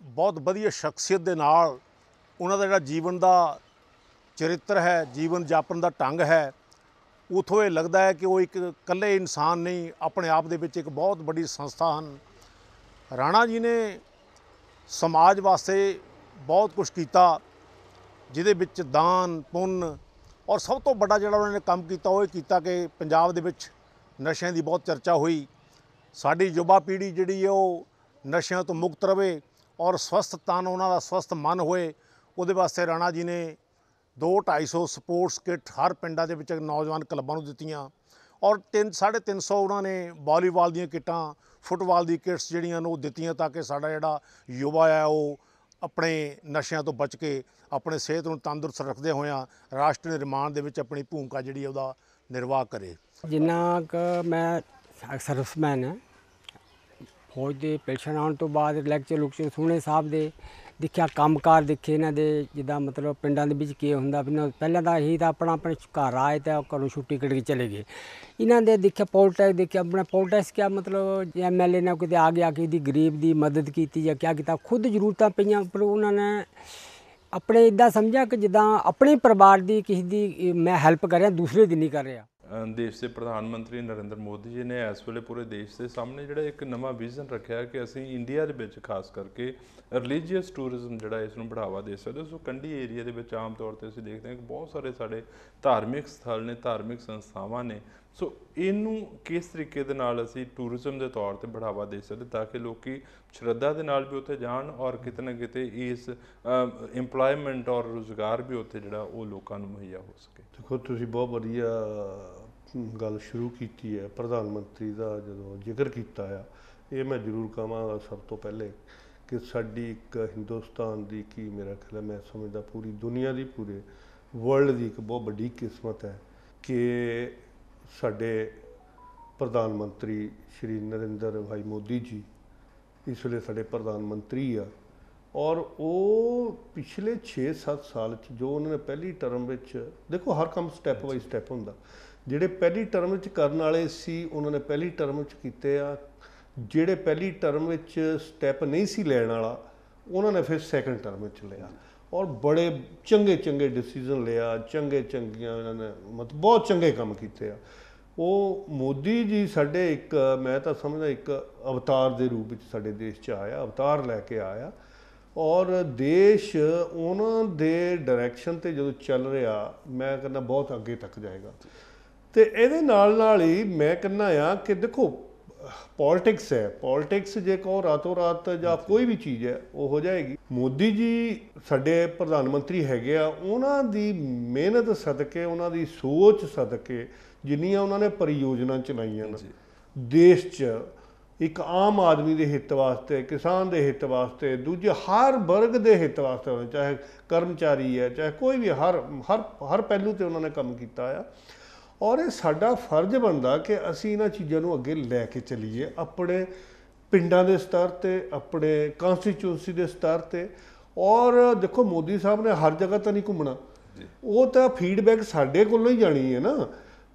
ਬਹੁਤ ਵਧੀਆ ਸ਼ਖਸੀਅਤ ਦੇ ਨਾਲ ਉਹਨਾਂ ਦਾ ਜਿਹੜਾ ਜੀਵਨ ਦਾ ਚਰਿੱਤਰ ਹੈ, ਜੀਵਨ ਜਾਪਣ ਦਾ ਢੰਗ ਹੈ, ਉਥੋਂ ਇਹ ਲੱਗਦਾ ਹੈ ਕਿ ਉਹ ਇੱਕ ਇਕੱਲੇ ਇਨਸਾਨ ਨਹੀਂ, ਆਪਣੇ ਆਪ ਦੇ ਵਿੱਚ ਇੱਕ ਬਹੁਤ ਵੱਡੀ ਸੰਸਥਾ ਹਨ। ਰਾਣਾ ਜੀ ਨੇ ਸਮਾਜ ਵਾਸਤੇ ਬਹੁਤ ਕੁਝ ਕੀਤਾ, ਜਿਹਦੇ ਵਿੱਚ ਦਾਨ, ਪੁੰਨ ਔਰ ਸਭ ਤੋਂ ਵੱਡਾ ਜਿਹੜਾ ਉਹਨਾਂ ਨੇ ਕੰਮ ਕੀਤਾ, ਉਹ ਇਹ ਕੀਤਾ ਕਿ ਪੰਜਾਬ ਦੇ ਵਿੱਚ ਨਸ਼ਿਆਂ ਦੀ ਬਹੁਤ ਚਰਚਾ ਹੋਈ। ਸਾਡੀ ਯੁਵਾ ਪੀੜ੍ਹੀ ਜਿਹੜੀ ਹੈ ਉਹ ਨਸ਼ਿਆਂ ਤੋਂ ਮੁਕਤ ਰਵੇ ਔਰ ਸਵਸਥ ਤਨ ਉਹਨਾਂ ਦਾ ਸਵਸਥ ਮਨ ਹੋਏ, ਉਹਦੇ ਵਾਸਤੇ ਰਾਣਾ ਜੀ ਨੇ 2-250 ਸਪੋਰਟਸ ਕਿੱਟ ਹਰ ਪਿੰਡਾਂ ਦੇ ਵਿੱਚ ਨੌਜਵਾਨ ਕਲੱਬਾਂ ਨੂੰ ਦਿੱਤੀਆਂ ਔਰ 3 350 ਉਹਨਾਂ ਨੇ ਵਾਲੀਬਾਲ ਦੀਆਂ ਕਿੱਟਾਂ, ਫੁੱਟਬਾਲ ਦੀ ਕਿੱਟਸ ਜਿਹੜੀਆਂ ਨੇ ਉਹ ਦਿੱਤੀਆਂ ਤਾਂ ਕਿ ਸਾਡਾ ਜਿਹੜਾ ਯੁਵਾ ਹੈ ਉਹ ਆਪਣੇ ਨਸ਼ਿਆਂ ਤੋਂ ਬਚ ਕੇ ਆਪਣੇ ਸਿਹਤ ਨੂੰ ਤੰਦਰੁਸਤ ਰੱਖਦੇ ਹੋਇਆਂ ਰਾਸ਼ਟਰ ਨਿਰਮਾਣ ਦੇ ਵਿੱਚ ਆਪਣੀ ਭੂਮਿਕਾ ਜਿਹੜੀ ਉਹਦਾ ਨਿਰਵਾਹ ਕਰੇ। ਜਿੰਨਾ ਕੁ ਮੈਂ ਸਰਵਿਸਮੈਨ ਹਾਂ ਫੌਜ ਦੇ ਪੈਨਸ਼ਨ ਆਉਣ ਤੋਂ ਬਾਅਦ ਲੈਕਚਰ ਲੁਕਚਰ ਸੁਣੇ ਸਾਹਿਬ ਦੇ ਦੇਖਿਆ, ਕੰਮਕਾਰ ਦੇਖੇ ਇਹਨਾਂ ਦੇ, ਜਿੱਦਾਂ ਮਤਲਬ ਪਿੰਡਾਂ ਦੇ ਵਿੱਚ ਕੀ ਹੁੰਦਾ ਵੀ ਨਾ ਪਹਿਲਾਂ ਤਾਂ ਇਹੀ ਤਾਂ ਆਪਣਾ ਆਪਣੇ ਘਰ ਆਏ ਤੇ ਘਰੋਂ ਛੁੱਟੀ ਕੱਢ ਕੇ ਚਲੇ ਗਏ। ਇਹਨਾਂ ਦੇ ਦੇਖਿਆ ਪੋਲਟੈਕਸ ਦੇਖਿਆ, ਆਪਣਾ ਪੋਲਟੈਕਸ ਕਿਆ ਮਤਲਬ ਐਮਐਲਏ ਨੇ ਕਿਤੇ ਆ ਗਿਆ ਕਿ ਦੀ ਗਰੀਬ ਦੀ ਮਦਦ ਕੀਤੀ ਜਾਂ ਕਿਆ ਕੀਤਾ, ਖੁਦ ਜ਼ਰੂਰਤਾਂ ਪਈਆਂ, ਪਰ ਉਹਨਾਂ ਨੇ ਆਪਣੇ ਇਦਾਂ ਸਮਝਿਆ ਕਿ ਜਿੱਦਾਂ ਆਪਣੇ ਪਰਿਵਾਰ ਦੀ ਕਿਸੇ ਦੀ, ਮੈਂ ਹੈਲਪ ਕਰ ਰਿਹਾ, ਦੂਸਰੇ ਦੀ ਨਹੀਂ ਕਰ ਰਿਹਾ। ਦੇਸ਼ ਦੇ ਪ੍ਰਧਾਨ ਮੰਤਰੀ ਨਰਿੰਦਰ ਮੋਦੀ ਜੀ ਨੇ ਇਸ ਵੇਲੇ ਪੂਰੇ ਦੇਸ਼ ਦੇ ਸਾਹਮਣੇ ਜਿਹੜਾ ਇੱਕ ਨਵਾਂ ਵਿਜ਼ਨ ਰੱਖਿਆ ਕਿ ਅਸੀਂ ਇੰਡੀਆ ਦੇ ਵਿੱਚ ਖਾਸ ਕਰਕੇ ਰਿਲੀਜੀਅਸ ਟੂਰਿਜ਼ਮ ਜਿਹੜਾ ਇਸ ਨੂੰ ਬੜਾਵਾ ਦੇ ਸਕਦੇ ਸੋ ਕੰਢੀ ਏਰੀਆ ਦੇ ਵਿੱਚ ਆਮ ਤੌਰ ਤੇ ਅਸੀਂ ਦੇਖਦੇ ਹਾਂ ਕਿ ਬਹੁਤ ਸਾਰੇ ਸਾਡੇ ਧਾਰਮਿਕ ਸਥਲ ਨੇ, ਧਾਰਮਿਕ ਸੰਸਥਾਵਾਂ ਨੇ। ਸੋ ਇਹਨੂੰ ਕਿਸ ਤਰੀਕੇ ਦੇ ਨਾਲ ਅਸੀਂ ਟੂਰਿਜ਼ਮ ਦੇ ਤੌਰ ਤੇ ਬੜਾਵਾ ਦੇ ਸਕਦੇ ਤਾਂ ਕਿ ਲੋਕੀ ਸ਼ਰਧਾ ਦੇ ਨਾਲ ਵੀ ਉੱਥੇ ਜਾਣ ਔਰ ਕਿਤੇ ਨਾ ਕਿਤੇ ਇਸ EMPLOYMENT ਔਰ ਰੋਜ਼ਗਾਰ ਵੀ ਉੱਥੇ ਜਿਹੜਾ ਉਹ ਲੋਕਾਂ ਨੂੰ ਮੁਹੱਈਆ ਹੋ ਸਕੇ। ਦੇਖੋ, ਤੁਸੀਂ ਬਹੁਤ ਵਧੀਆ ਗੱਲ ਸ਼ੁਰੂ ਕੀਤੀ ਹੈ ਪ੍ਰਧਾਨ ਮੰਤਰੀ ਦਾ ਜਦੋਂ ਜ਼ਿਕਰ ਕੀਤਾ ਆ ਇਹ ਮੈਂ ਜ਼ਰੂਰ ਕਹਾਂਗਾ ਸਭ ਤੋਂ ਪਹਿਲੇ ਕਿ ਸਾਡੀ ਇੱਕ ਹਿੰਦੁਸਤਾਨ ਦੀ ਕੀ ਮੇਰਾ ਖਿਆਲ ਹੈ ਮੈਂ ਸਮਝਦਾ ਪੂਰੀ ਦੁਨੀਆ ਦੀ ਪੂਰੇ ਵਰਲਡ ਦੀ ਇੱਕ ਬਹੁਤ ਵੱਡੀ ਕਿਸਮਤ ਹੈ ਕਿ ਸਾਡੇ ਪ੍ਰਧਾਨ ਮੰਤਰੀ ਸ਼੍ਰੀ ਨਰਿੰਦਰ ਭਾਈ ਮੋਦੀ ਜੀ ਇਸ ਵੇਲੇ ਸਾਡੇ ਪ੍ਰਧਾਨ ਮੰਤਰੀ ਆ ਔਰ ਉਹ ਪਿਛਲੇ 6-7 ਸਾਲ ਚ ਜੋ ਉਹਨਾਂ ਨੇ ਪਹਿਲੀ ਟਰਮ ਵਿੱਚ ਦੇਖੋ ਹਰ ਕੰਮ ਸਟੈਪ ਬਾਈ ਸਟੈਪ ਹੁੰਦਾ। ਜਿਹੜੇ ਪਹਿਲੀ ਟਰਮ ਵਿੱਚ ਕਰਨ ਵਾਲੇ ਸੀ, ਉਹਨਾਂ ਨੇ ਪਹਿਲੀ ਟਰਮ ਵਿੱਚ ਕੀਤੇ ਆ। ਜਿਹੜੇ ਪਹਿਲੀ ਟਰਮ ਵਿੱਚ ਸਟੈਪ ਨਹੀਂ ਸੀ ਲੈਣ ਵਾਲਾ, ਉਹਨਾਂ ਨੇ ਫਿਰ ਸੈਕੰਡ ਟਰਮ ਵਿੱਚ ਲਿਆ। ਔਰ ਬੜੇ ਚੰਗੇ ਚੰਗੇ ਡਿਸੀਜਨ ਲਿਆ। ਚੰਗੇ, ਚੰਗੀਆਂ ਇਹਨਾਂ ਨੇ ਮਤਲਬ ਬਹੁਤ ਚੰਗੇ ਕੰਮ ਕੀਤੇ ਆ। ਉਹ ਮੋਦੀ ਜੀ ਸਾਡੇ ਇੱਕ, ਮੈਂ ਤਾਂ ਸਮਝਦਾ ਇੱਕ ਅਵਤਾਰ ਦੇ ਰੂਪ ਵਿੱਚ ਸਾਡੇ ਦੇਸ਼ 'ਚ ਆਇਆ, ਅਵਤਾਰ ਲੈ ਕੇ ਆਇਆ। ਔਰ ਦੇਸ਼ ਉਹਨਾਂ ਦੇ ਡਾਇਰੈਕਸ਼ਨ ਤੇ ਜਦੋਂ ਚੱਲ ਰਿਹਾ, ਮੈਂ ਕਹਿੰਦਾ ਬਹੁਤ ਅੱਗੇ ਤੱਕ ਜਾਏਗਾ। ਤੇ ਇਹਦੇ ਨਾਲ ਨਾਲ ਹੀ ਮੈਂ ਕਹਿੰਦਾ ਆ ਕਿ ਦੇਖੋ ਪੋਲਿਟਿਕਸ ਹੈ। ਪੋਲਿਟਿਕਸ ਜੇ ਕਹੋ ਰਾਤੋਂ ਰਾਤ ਜਾਂ ਕੋਈ ਵੀ ਚੀਜ਼ ਹੈ ਉਹ ਹੋ ਜਾਏਗੀ ਮੋਦੀ ਜੀ ਸਾਡੇ ਪ੍ਰਧਾਨ ਮੰਤਰੀ ਹੈਗੇ ਆ ਉਹਨਾਂ ਦੀ ਮਿਹਨਤ ਸਦਕੇ ਉਹਨਾਂ ਦੀ ਸੋਚ ਸਦਕੇ ਜਿੰਨੀਆਂ ਉਹਨਾਂ ਨੇ ਪਰਿਯੋਜਨਾ ਚਲਾਈਆਂ ਨੇ। ਦੇਸ਼ 'ਚ ਇੱਕ ਆਮ ਆਦਮੀ ਦੇ ਹਿੱਤ ਵਾਸਤੇ ਕਿਸਾਨ ਦੇ ਹਿੱਤ ਵਾਸਤੇ ਦੂਜੇ ਹਰ ਵਰਗ ਦੇ ਹਿੱਤ ਵਾਸਤੇ ਚਾਹੇ ਕਰਮਚਾਰੀ ਹੈ ਚਾਹੇ ਕੋਈ ਵੀ ਹਰ ਹਰ ਹਰ ਪਹਿਲੂ ਤੇ ਉਹਨਾਂ ਨੇ ਕੰਮ ਕੀਤਾ ਆ। ਔਰ ਇਹ ਸਾਡਾ ਫਰਜ਼ ਬਣਦਾ ਕਿ ਅਸੀਂ ਇਹਨਾਂ ਚੀਜ਼ਾਂ ਨੂੰ ਅੱਗੇ ਲੈ ਕੇ ਚੱਲੀਏ ਆਪਣੇ ਪਿੰਡਾਂ ਦੇ ਸਤਰ ਤੇ ਆਪਣੇ ਕਨਸਟੀਚੁਐਂਸੀ ਦੇ ਸਤਰ ਤੇ। ਔਰ ਦੇਖੋ ਮੋਦੀ ਸਾਹਿਬ ਨੇ ਹਰ ਜਗ੍ਹਾ ਤਾਂ ਨਹੀਂ ਘੁੰਮਣਾ। ਉਹ ਤਾਂ ਫੀਡਬੈਕ ਸਾਡੇ ਕੋਲੋਂ ਹੀ ਜਾਣੀ ਹੈ ਨਾ।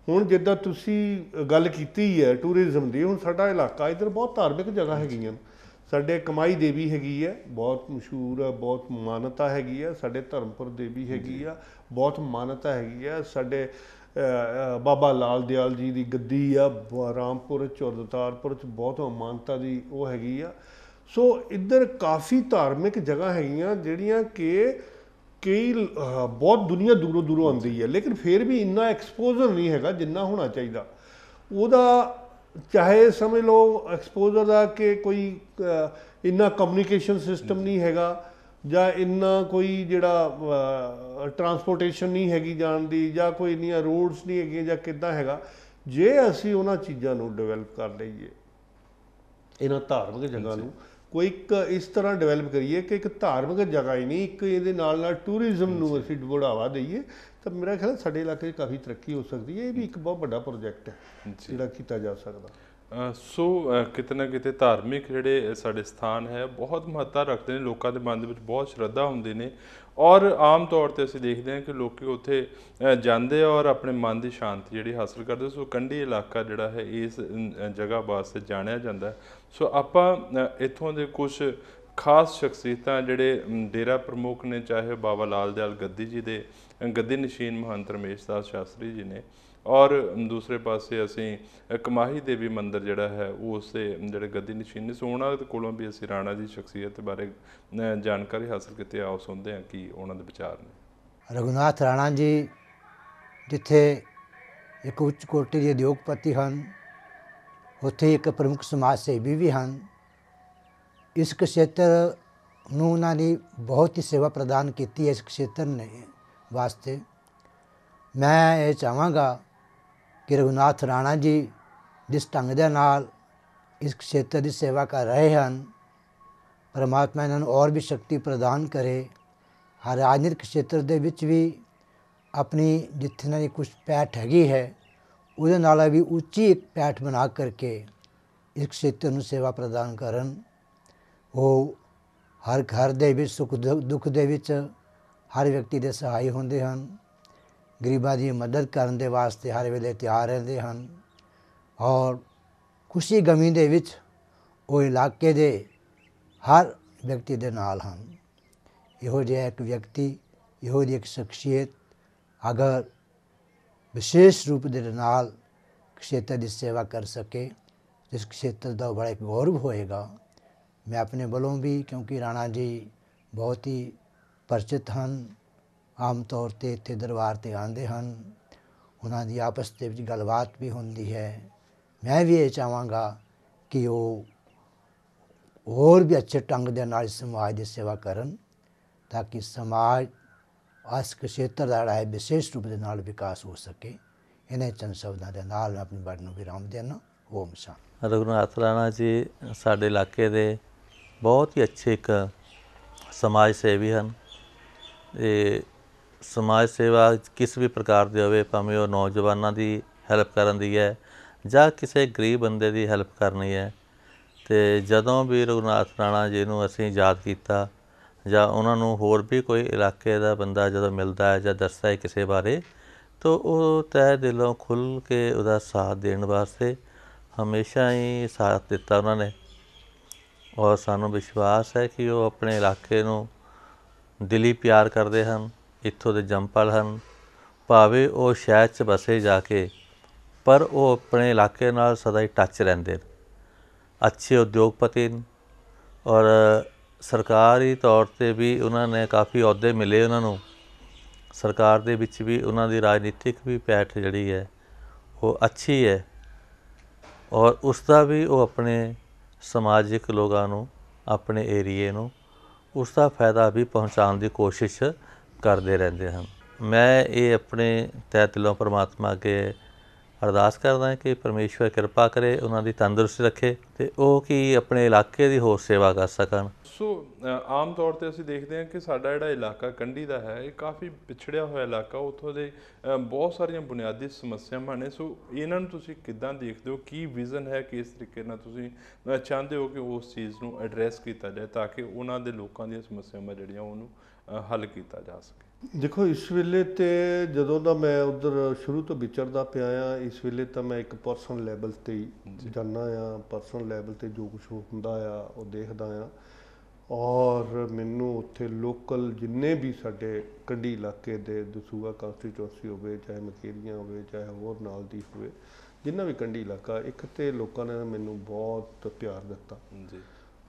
ਹੁਣ ਜਿੱਦਾਂ ਤੁਸੀਂ ਗੱਲ ਕੀਤੀ ਹੈ ਟੂਰਿਜ਼ਮ ਦੀ ਹੁਣ ਸਾਡਾ ਇਲਾਕਾ ਇਧਰ ਬਹੁਤ ਧਾਰਮਿਕ ਜਗ੍ਹਾ ਹੈਗੀਆਂ। ਸਾਡੇ ਕਮਾਈ ਦੇਵੀ ਹੈਗੀ ਹੈ ਬਹੁਤ ਮਸ਼ਹੂਰ ਹੈ ਬਹੁਤ ਮਾਨਤਾ ਹੈਗੀ ਹੈ। ਸਾਡੇ ਧਰਮਪੁਰ ਦੇਵੀ ਹੈਗੀ ਆ ਬਹੁਤ ਮਾਨਤਾ ਹੈਗੀ ਹੈ। ਸਾਡੇ ਬਾਬਾ ਲਾਲ ਦਿਆਲ ਜੀ ਦੀ ਗੱਦੀ ਆ ਰਾਮਪੁਰ ਚੌਰਦਤਾਰਪੁਰ ਚ ਬਹੁਤ ਮਾਨਤਾ ਦੀ ਉਹ ਹੈਗੀ ਆ। ਸੋ ਇੱਧਰ ਕਾਫੀ ਧਾਰਮਿਕ ਜਗ੍ਹਾ ਹੈਗੀਆਂ ਜਿਹੜੀਆਂ ਕਿ ਕਈ ਬਹੁਤ ਦੁਨੀਆ ਦੂਰੋਂ ਦੂਰੋਂ ਆਉਂਦੀ ਹੈ ਲੇਕਿਨ ਫਿਰ ਵੀ ਇੰਨਾ ਐਕਸਪੋਜ਼ਰ ਨਹੀਂ ਹੈਗਾ ਜਿੰਨਾ ਹੋਣਾ ਚਾਹੀਦਾ। ਉਹਦਾ ਚਾਹੇ ਸਮਝ ਲਓ ਐਕਸਪੋਜ਼ਰ ਦਾ ਕਿ ਕੋਈ ਇੰਨਾ ਕਮਿਊਨੀਕੇਸ਼ਨ ਸਿਸਟਮ ਨਹੀਂ ਹੈਗਾ। ਜਾਂ ਇੰਨਾ ਕੋਈ ਜਿਹੜਾ ਟਰਾਂਸਪੋਰਟੇਸ਼ਨ ਨਹੀਂ ਹੈਗੀ ਜਾਣ ਦੀ ਜਾਂ ਕੋਈ ਇੰਨੀਆਂ ਰੋਡਸ ਨਹੀਂ ਹੈਗੀਆਂ ਜਾਂ ਕਿੱਦਾਂ ਹੈਗਾ ਜੇ ਅਸੀਂ ਉਹਨਾਂ ਚੀਜ਼ਾਂ ਨੂੰ ਡਿਵੈਲਪ ਕਰ ਲਈਏ ਇਹਨਾਂ ਧਾਰਮਿਕ ਜਗ੍ਹਾ ਨੂੰ ਕੋਈ ਇੱਕ ਇਸ ਤਰ੍ਹਾਂ ਡਿਵੈਲਪ ਕਰੀਏ ਕਿ ਇੱਕ ਧਾਰਮਿਕ ਜਗ੍ਹਾ ਹੀ ਨਹੀਂ ਇੱਕ ਇਹਦੇ ਨਾਲ ਨਾਲ ਟੂਰਿਜ਼ਮ ਨੂੰ ਅਸੀਂ ਬੜਾਵਾ ਦਈਏ ਤਾਂ ਮੇਰਾ ਖਿਆਲ ਸਾਡੇ ਇਲਾਕੇ 'ਚ ਕਾਫੀ ਤਰੱਕੀ ਹੋ ਸਕਦੀ ਹੈ ਇਹ ਵੀ ਇੱਕ ਬਹੁਤ ਵੱਡਾ ਪ੍ਰੋਜੈਕਟ ਹੈ ਜਿਹੜਾ ਕੀਤਾ ਜਾ ਸਕਦਾ। ਸੋ ਕਿਤੇ ਨਾ ਕਿਤੇ ਧਾਰਮਿਕ ਜਿਹੜੇ ਸਾਡੇ ਸਥਾਨ ਹੈ, ਬਹੁਤ ਮਹੱਤਤਾ ਰੱਖਦੇ ਨੇ, ਲੋਕਾਂ ਦੇ ਮਨ ਦੇ ਵਿੱਚ ਬਹੁਤ ਸ਼ਰਧਾ ਹੁੰਦੀ ਨੇ। ਔਰ ਆਮ ਤੌਰ ਤੇ ਅਸੀਂ ਦੇਖਦੇ ਹਾਂ ਕਿ ਲੋਕੀ ਉੱਥੇ ਜਾਂਦੇ ਔਰ ਆਪਣੇ ਮਨ ਦੀ ਸ਼ਾਂਤੀ ਜਿਹੜੀ ਹਾਸਲ ਕਰਦੇ। ਸੋ ਕੰਢੀ ਇਲਾਕਾ ਜਿਹੜਾ ਹੈ, ਇਸ ਜਗ੍ਹਾ ਵਾਸਤੇ ਜਾਣਿਆ ਜਾਂਦਾ ਸੋ ਆਪਾਂ ਇੱਥੋਂ ਦੇ ਕੁਝ ਖਾਸ ਸ਼ਖਸੀਅਤਾਂ ਜਿਹੜੇ ਡੇਰਾ ਪ੍ਰਮੁੱਖ ਨੇ, ਚਾਹੇ ਬਾਬਾ ਲਾਲ ਦਿਆਲ ਗੱਦੀ ਜੀ ਦੇ ਗੱਦੀ ਨਸ਼ੀਨ ਮਹੰਤ ਰਮੇਸ਼ ਦਾਸ ਸ਼ਾਸਤਰੀ ਜੀ ਨੇ। ਔਰ ਦੂਸਰੇ ਪਾਸੇ ਅਸੀਂ ਕਮਾਹੀ ਦੇਵੀ ਮੰਦਿਰ ਜਿਹੜਾ ਹੈ ਉਹ ਉਸੇ ਜਿਹੜੇ ਗੱਦੀ ਨਸ਼ੀਨ ਨੇ ਸੋ, ਉਹਨਾਂ ਦੇ ਕੋਲੋਂ ਵੀ ਅਸੀਂ ਰਾਣਾ ਜੀ ਸ਼ਖਸੀਅਤ ਬਾਰੇ ਜਾਣਕਾਰੀ ਹਾਸਲ ਕੀਤੀ। ਆਓ ਸੁਣਦੇ ਹਾਂ ਕਿ ਉਹਨਾਂ ਦੇ ਵਿਚਾਰ ਨੇ। ਰਘੁਨਾਥ ਰਾਣਾ ਜੀ, ਜਿੱਥੇ ਇੱਕ ਉੱਚ ਕੋਟੀ ਦੇ ਉਦਯੋਗਪਤੀ ਹਨ, ਉੱਥੇ ਇੱਕ ਪ੍ਰਮੁੱਖ ਸਮਾਜ ਸੇਵੀ ਵੀ ਹਨ, ਇਸ ਖੇਤਰ ਨੂੰ ਉਹਨਾਂ ਨੇ ਬਹੁਤ ਹੀ ਸੇਵਾ ਪ੍ਰਦਾਨ ਕੀਤੀ ਹੈ ਇਸ ਖੇਤਰ ਨੇ ਵਾਸਤੇ। ਮੈਂ ਇਹ ਚਾਹਾਂਗਾ ਕਿ ਰਘੁਨਾਥ ਰਾਣਾ ਜੀ ਜਿਸ ਢੰਗ ਦੇ ਨਾਲ ਇਸ ਖੇਤਰ ਦੀ ਸੇਵਾ ਕਰ ਰਹੇ ਹਨ, ਪਰਮਾਤਮਾ ਇਹਨਾਂ ਨੂੰ ਹੋਰ ਵੀ ਸ਼ਕਤੀ ਪ੍ਰਦਾਨ ਕਰੇ। ਹਰ ਰਾਜਨੀਤਿਕ ਖੇਤਰ ਦੇ ਵਿੱਚ ਵੀ ਆਪਣੀ ਜਿੱਥੇ ਨਾ ਕੁਝ ਪੈਠ ਹੈਗੀ ਹੈ, ਉਹਦੇ ਨਾਲ ਵੀ ਉੱਚੀ ਇੱਕ ਪੈਠ ਬਣਾ ਕਰਕੇ ਇਸ ਖੇਤਰ ਨੂੰ ਸੇਵਾ ਪ੍ਰਦਾਨ ਕਰਨ। ਉਹ ਹਰ ਘਰ ਦੇ ਵਿੱਚ ਸੁੱਖ ਦੁ- ਦੁੱਖ ਦੇ ਵਿੱਚ ਹਰ ਵਿਅਕਤੀ ਦੇ ਸਹਾਈ ਹੁੰਦੇ ਹਨ। ਗਰੀਬਾਂ ਦੀ ਮਦਦ ਕਰਨ ਦੇ ਵਾਸਤੇ ਹਰ ਵੇਲੇ ਤਿਆਰ ਰਹਿੰਦੇ ਹਨ। ਔਰ ਖੁਸ਼ੀ ਗਮੀ ਦੇ ਵਿੱਚ ਉਹ ਇਲਾਕੇ ਦੇ ਹਰ ਵਿਅਕਤੀ ਦੇ ਨਾਲ ਹਨ। ਇਹੋ ਜਿਹਾ ਇੱਕ ਵਿਅਕਤੀ, ਇਹੋ ਜਿਹੀ ਇੱਕ ਸ਼ਖਸੀਅਤ ਅਗਰ ਵਿਸ਼ੇਸ਼ ਰੂਪ ਦੇ ਨਾਲ ਖੇਤਰ ਦੀ ਸੇਵਾ ਕਰ ਸਕੇ, ਜਿਸ ਖੇਤਰ ਦਾ ਬੜਾ ਇੱਕ ਗੌਰਵ ਹੋਏਗਾ। ਮੈਂ ਆਪਣੇ ਵੱਲੋਂ ਵੀ, ਕਿਉਂਕਿ ਰਾਣਾ ਜੀ ਬਹੁਤ ਹੀ ਪਰਚਿਤ ਹਨ ਆਮ ਤੌਰ ਤੇ ਇੱਥੇ ਦਰਬਾਰ ਤੇ ਆਉਂਦੇ ਹਨ। ਉਹਨਾਂ ਦੀ ਆਪਸ ਦੇ ਵਿੱਚ ਗੱਲਬਾਤ ਵੀ ਹੁੰਦੀ ਹੈ। ਮੈਂ ਵੀ ਇਹ ਚਾਹਾਂਗਾ ਕਿ ਉਹ ਹੋਰ ਵੀ ਅੱਛੇ ਢੰਗ ਦੇ ਨਾਲ ਸਮਾਜ ਦੀ ਸੇਵਾ ਕਰਨ ਤਾਂ ਕਿ ਸਮਾਜ ਇਸ ਖੇਤਰ ਦਾ ਜਿਹੜਾ ਹੈ ਵਿਸ਼ੇਸ਼ ਰੂਪ ਦੇ ਨਾਲ ਵਿਕਾਸ ਹੋ ਸਕੇ। ਇਹਨਾਂ ਚੰਦ ਸ਼ਬਦਾਂ ਦੇ ਨਾਲ ਮੈਂ ਆਪਣੀ ਬਾਣੀ ਨੂੰ ਵਿਰਾਮ ਦੇਣਾ ਓਮ ਸ਼ਾਂਤੀ। ਰਘੁਨਾਥ ਰਾਣਾ ਜੀ, ਸਾਡੇ ਇਲਾਕੇ ਦੇ ਬਹੁਤ ਹੀ ਅੱਛੇ ਇੱਕ ਸਮਾਜ ਸੇਵੀ ਹਨ। ਇਹ ਸਮਾਜ ਸੇਵਾ ਕਿਸ ਵੀ ਪ੍ਰਕਾਰ ਦੀ ਹੋਵੇ, ਭਾਵੇਂ ਉਹ ਨੌਜਵਾਨਾਂ ਦੀ ਹੈਲਪ ਕਰਨ ਦੀ ਹੈ ਜਾਂ ਕਿਸੇ ਗਰੀਬ ਬੰਦੇ ਦੀ ਹੈਲਪ ਕਰਨੀ ਹੈ, ਤੇ ਜਦੋਂ ਵੀ ਰਘੁਨਾਥ ਰਾਣਾ ਜੀ ਨੂੰ ਅਸੀਂ ਯਾਦ ਕੀਤਾ ਜਾਂ ਉਹਨਾਂ ਨੂੰ ਹੋਰ ਵੀ ਕੋਈ ਇਲਾਕੇ ਦਾ ਬੰਦਾ ਜਦੋਂ ਮਿਲਦਾ ਹੈ ਜਾਂ ਦੱਸਦਾ ਹੈ ਕਿਸੇ ਬਾਰੇ, ਤਾਂ ਉਹ ਤਹਿ ਦਿਲੋਂ ਖੁੱਲ ਕੇ ਉਹਦਾ ਸਾਥ ਦੇਣ ਵਾਸਤੇ ਹਮੇਸ਼ਾ ਹੀ ਸਾਥ ਦਿੱਤਾ ਉਹਨਾਂ ਨੇ। ਔਰ ਸਾਨੂੰ ਵਿਸ਼ਵਾਸ ਹੈ ਕਿ ਉਹ ਆਪਣੇ ਇਲਾਕੇ ਨੂੰ ਦਿਲੀ ਪਿਆਰ ਕਰਦੇ ਹਨ ਇੱਥੋਂ ਦੇ ਜੰਪਲ ਹਨ? ਭਾਵੇਂ ਉਹ ਸ਼ਹਿਰ 'ਚ ਬਸੇ ਜਾ ਕੇ, ਪਰ ਉਹ ਆਪਣੇ ਇਲਾਕੇ ਨਾਲ ਸਦਾ ਹੀ ਟੱਚ ਰਹਿੰਦੇ ਨੇ। ਅੱਛੇ ਉਦਯੋਗਪਤੀ ਔਰ ਸਰਕਾਰੀ ਤੌਰ ਤੇ ਵੀ ਉਹਨਾਂ ਨੇ ਕਾਫੀ ਅਹੁਦੇ ਮਿਲੇ ਉਹਨਾਂ ਨੂੰ। ਸਰਕਾਰ ਦੇ ਵਿੱਚ ਵੀ ਉਹਨਾਂ ਦੀ ਰਾਜਨੀਤਿਕ ਵੀ ਪੈਠ ਜਿਹੜੀ ਹੈ, ਉਹ ਅੱਛੀ ਹੈ। ਔਰ ਉਸ ਦਾ ਵੀ ਉਹ ਆਪਣੇ ਸਮਾਜਿਕ ਲੋਕਾਂ ਨੂੰ, ਆਪਣੇ ਏਰੀਏ ਨੂੰ ਉਸ ਦਾ ਫਾਇਦਾ ਵੀ ਪਹੁੰਚਾਉਣ ਦੀ ਕੋਸ਼ਿਸ਼ ਕਰਦੇ ਰਹਿੰਦੇ ਹਨ। ਮੈਂ ਇਹ ਆਪਣੇ ਤਹਿ ਦਿਲੋਂ ਪ੍ਰਮਾਤਮਾ ਅੱਗੇ ਅਰਦਾਸ ਕਰਦਾ ਹਾਂ ਕਿ ਪਰਮੇਸ਼ਵਰ ਕਿਰਪਾ ਕਰੇ, ਉਹਨਾਂ ਦੀ ਤੰਦਰੁਸਤੀ ਰੱਖੇ ਤੇ ਉਹ ਕੀ ਆਪਣੇ ਇਲਾਕੇ ਦੀ ਹੋਰ ਸੇਵਾ ਕਰ ਸਕਣ। ਸੋ ਆਮ ਤੌਰ ਤੇ ਅਸੀਂ ਦੇਖਦੇ ਹਾਂ ਕਿ ਸਾਡਾ ਜਿਹੜਾ ਇਲਾਕਾ ਕੰਢੀ ਦਾ ਹੈ, ਇਹ ਕਾਫੀ ਪਿਛੜਿਆ ਹੋਇਆ ਇਲਾਕਾ, ਉੱਥੋਂ ਦੇ ਬਹੁਤ ਸਾਰੀਆਂ ਬੁਨਿਆਦੀ ਸਮੱਸਿਆਵਾਂ ਨੇ। ਸੋ, ਇਹਨਾਂ ਨੂੰ ਤੁਸੀਂ ਕਿੱਦਾਂ ਦੇਖਦੇ ਹੋ? ਕੀ ਵਿਜ਼ਨ ਹੈ ਕਿਸ ਤਰੀਕੇ ਨਾਲ ਤੁਸੀਂ ਚਾਹੁੰਦੇ ਹੋ ਕਿ ਉਸ ਚੀਜ਼ ਨੂੰ ਐਡਰੈਸ ਕੀਤਾ ਜਾਏ ਤਾਂ ਕਿ ਉਹਨਾਂ ਦੇ ਲੋਕਾਂ ਦੀਆਂ ਸਮੱਸਿਆਵਾਂ ਜਿਹੜੀਆਂ ਉਹਨੂੰ ਹੱਲ ਕੀਤਾ ਜਾ ਸਕੇ। ਦੇਖੋ ਇਸ ਵੇਲੇ ਤੇ ਜਦੋਂ ਦਾ ਮੈਂ ਉਧਰ ਸ਼ੁਰੂ ਤੋਂ ਵਿਚਰਦਾ ਪਿਆ ਆ ਇਸ ਵੇਲੇ ਤਾਂ ਮੈਂ ਇੱਕ ਪਰਸਨਲ ਲੈਵਲ ਤੇ ਹੀ ਜਾਣਾ ਆ। ਪਰਸਨਲ ਲੈਵਲ ਤੇ ਜੋ ਕੁਝ ਹੁੰਦਾ ਆ ਉਹ ਦੇਖਦਾ ਆ। ਔਰ ਮੈਨੂੰ ਉੱਥੇ ਲੋਕਲ ਜਿੰਨੇ ਵੀ ਸਾਡੇ ਕੰਢੀ ਇਲਾਕੇ ਦੇ ਦਸੂਆ ਕੰਸਟੀਚੁਐਂਸੀ ਹੋਵੇ ਚਾਹੇ ਮਕੇਰੀਆਂ ਹੋਵੇ ਚਾਹੇ ਹੋਰ ਨਾਲ ਦੀ ਹੋਵੇ ਜਿੰਨਾ ਵੀ ਕੰਢੀ ਇਲਾਕਾ ਇੱਕ ਤੇ ਲੋਕਾਂ ਨੇ ਮੈਨੂੰ ਬਹੁਤ ਪਿਆਰ ਦਿੱਤਾ। ਜੀ।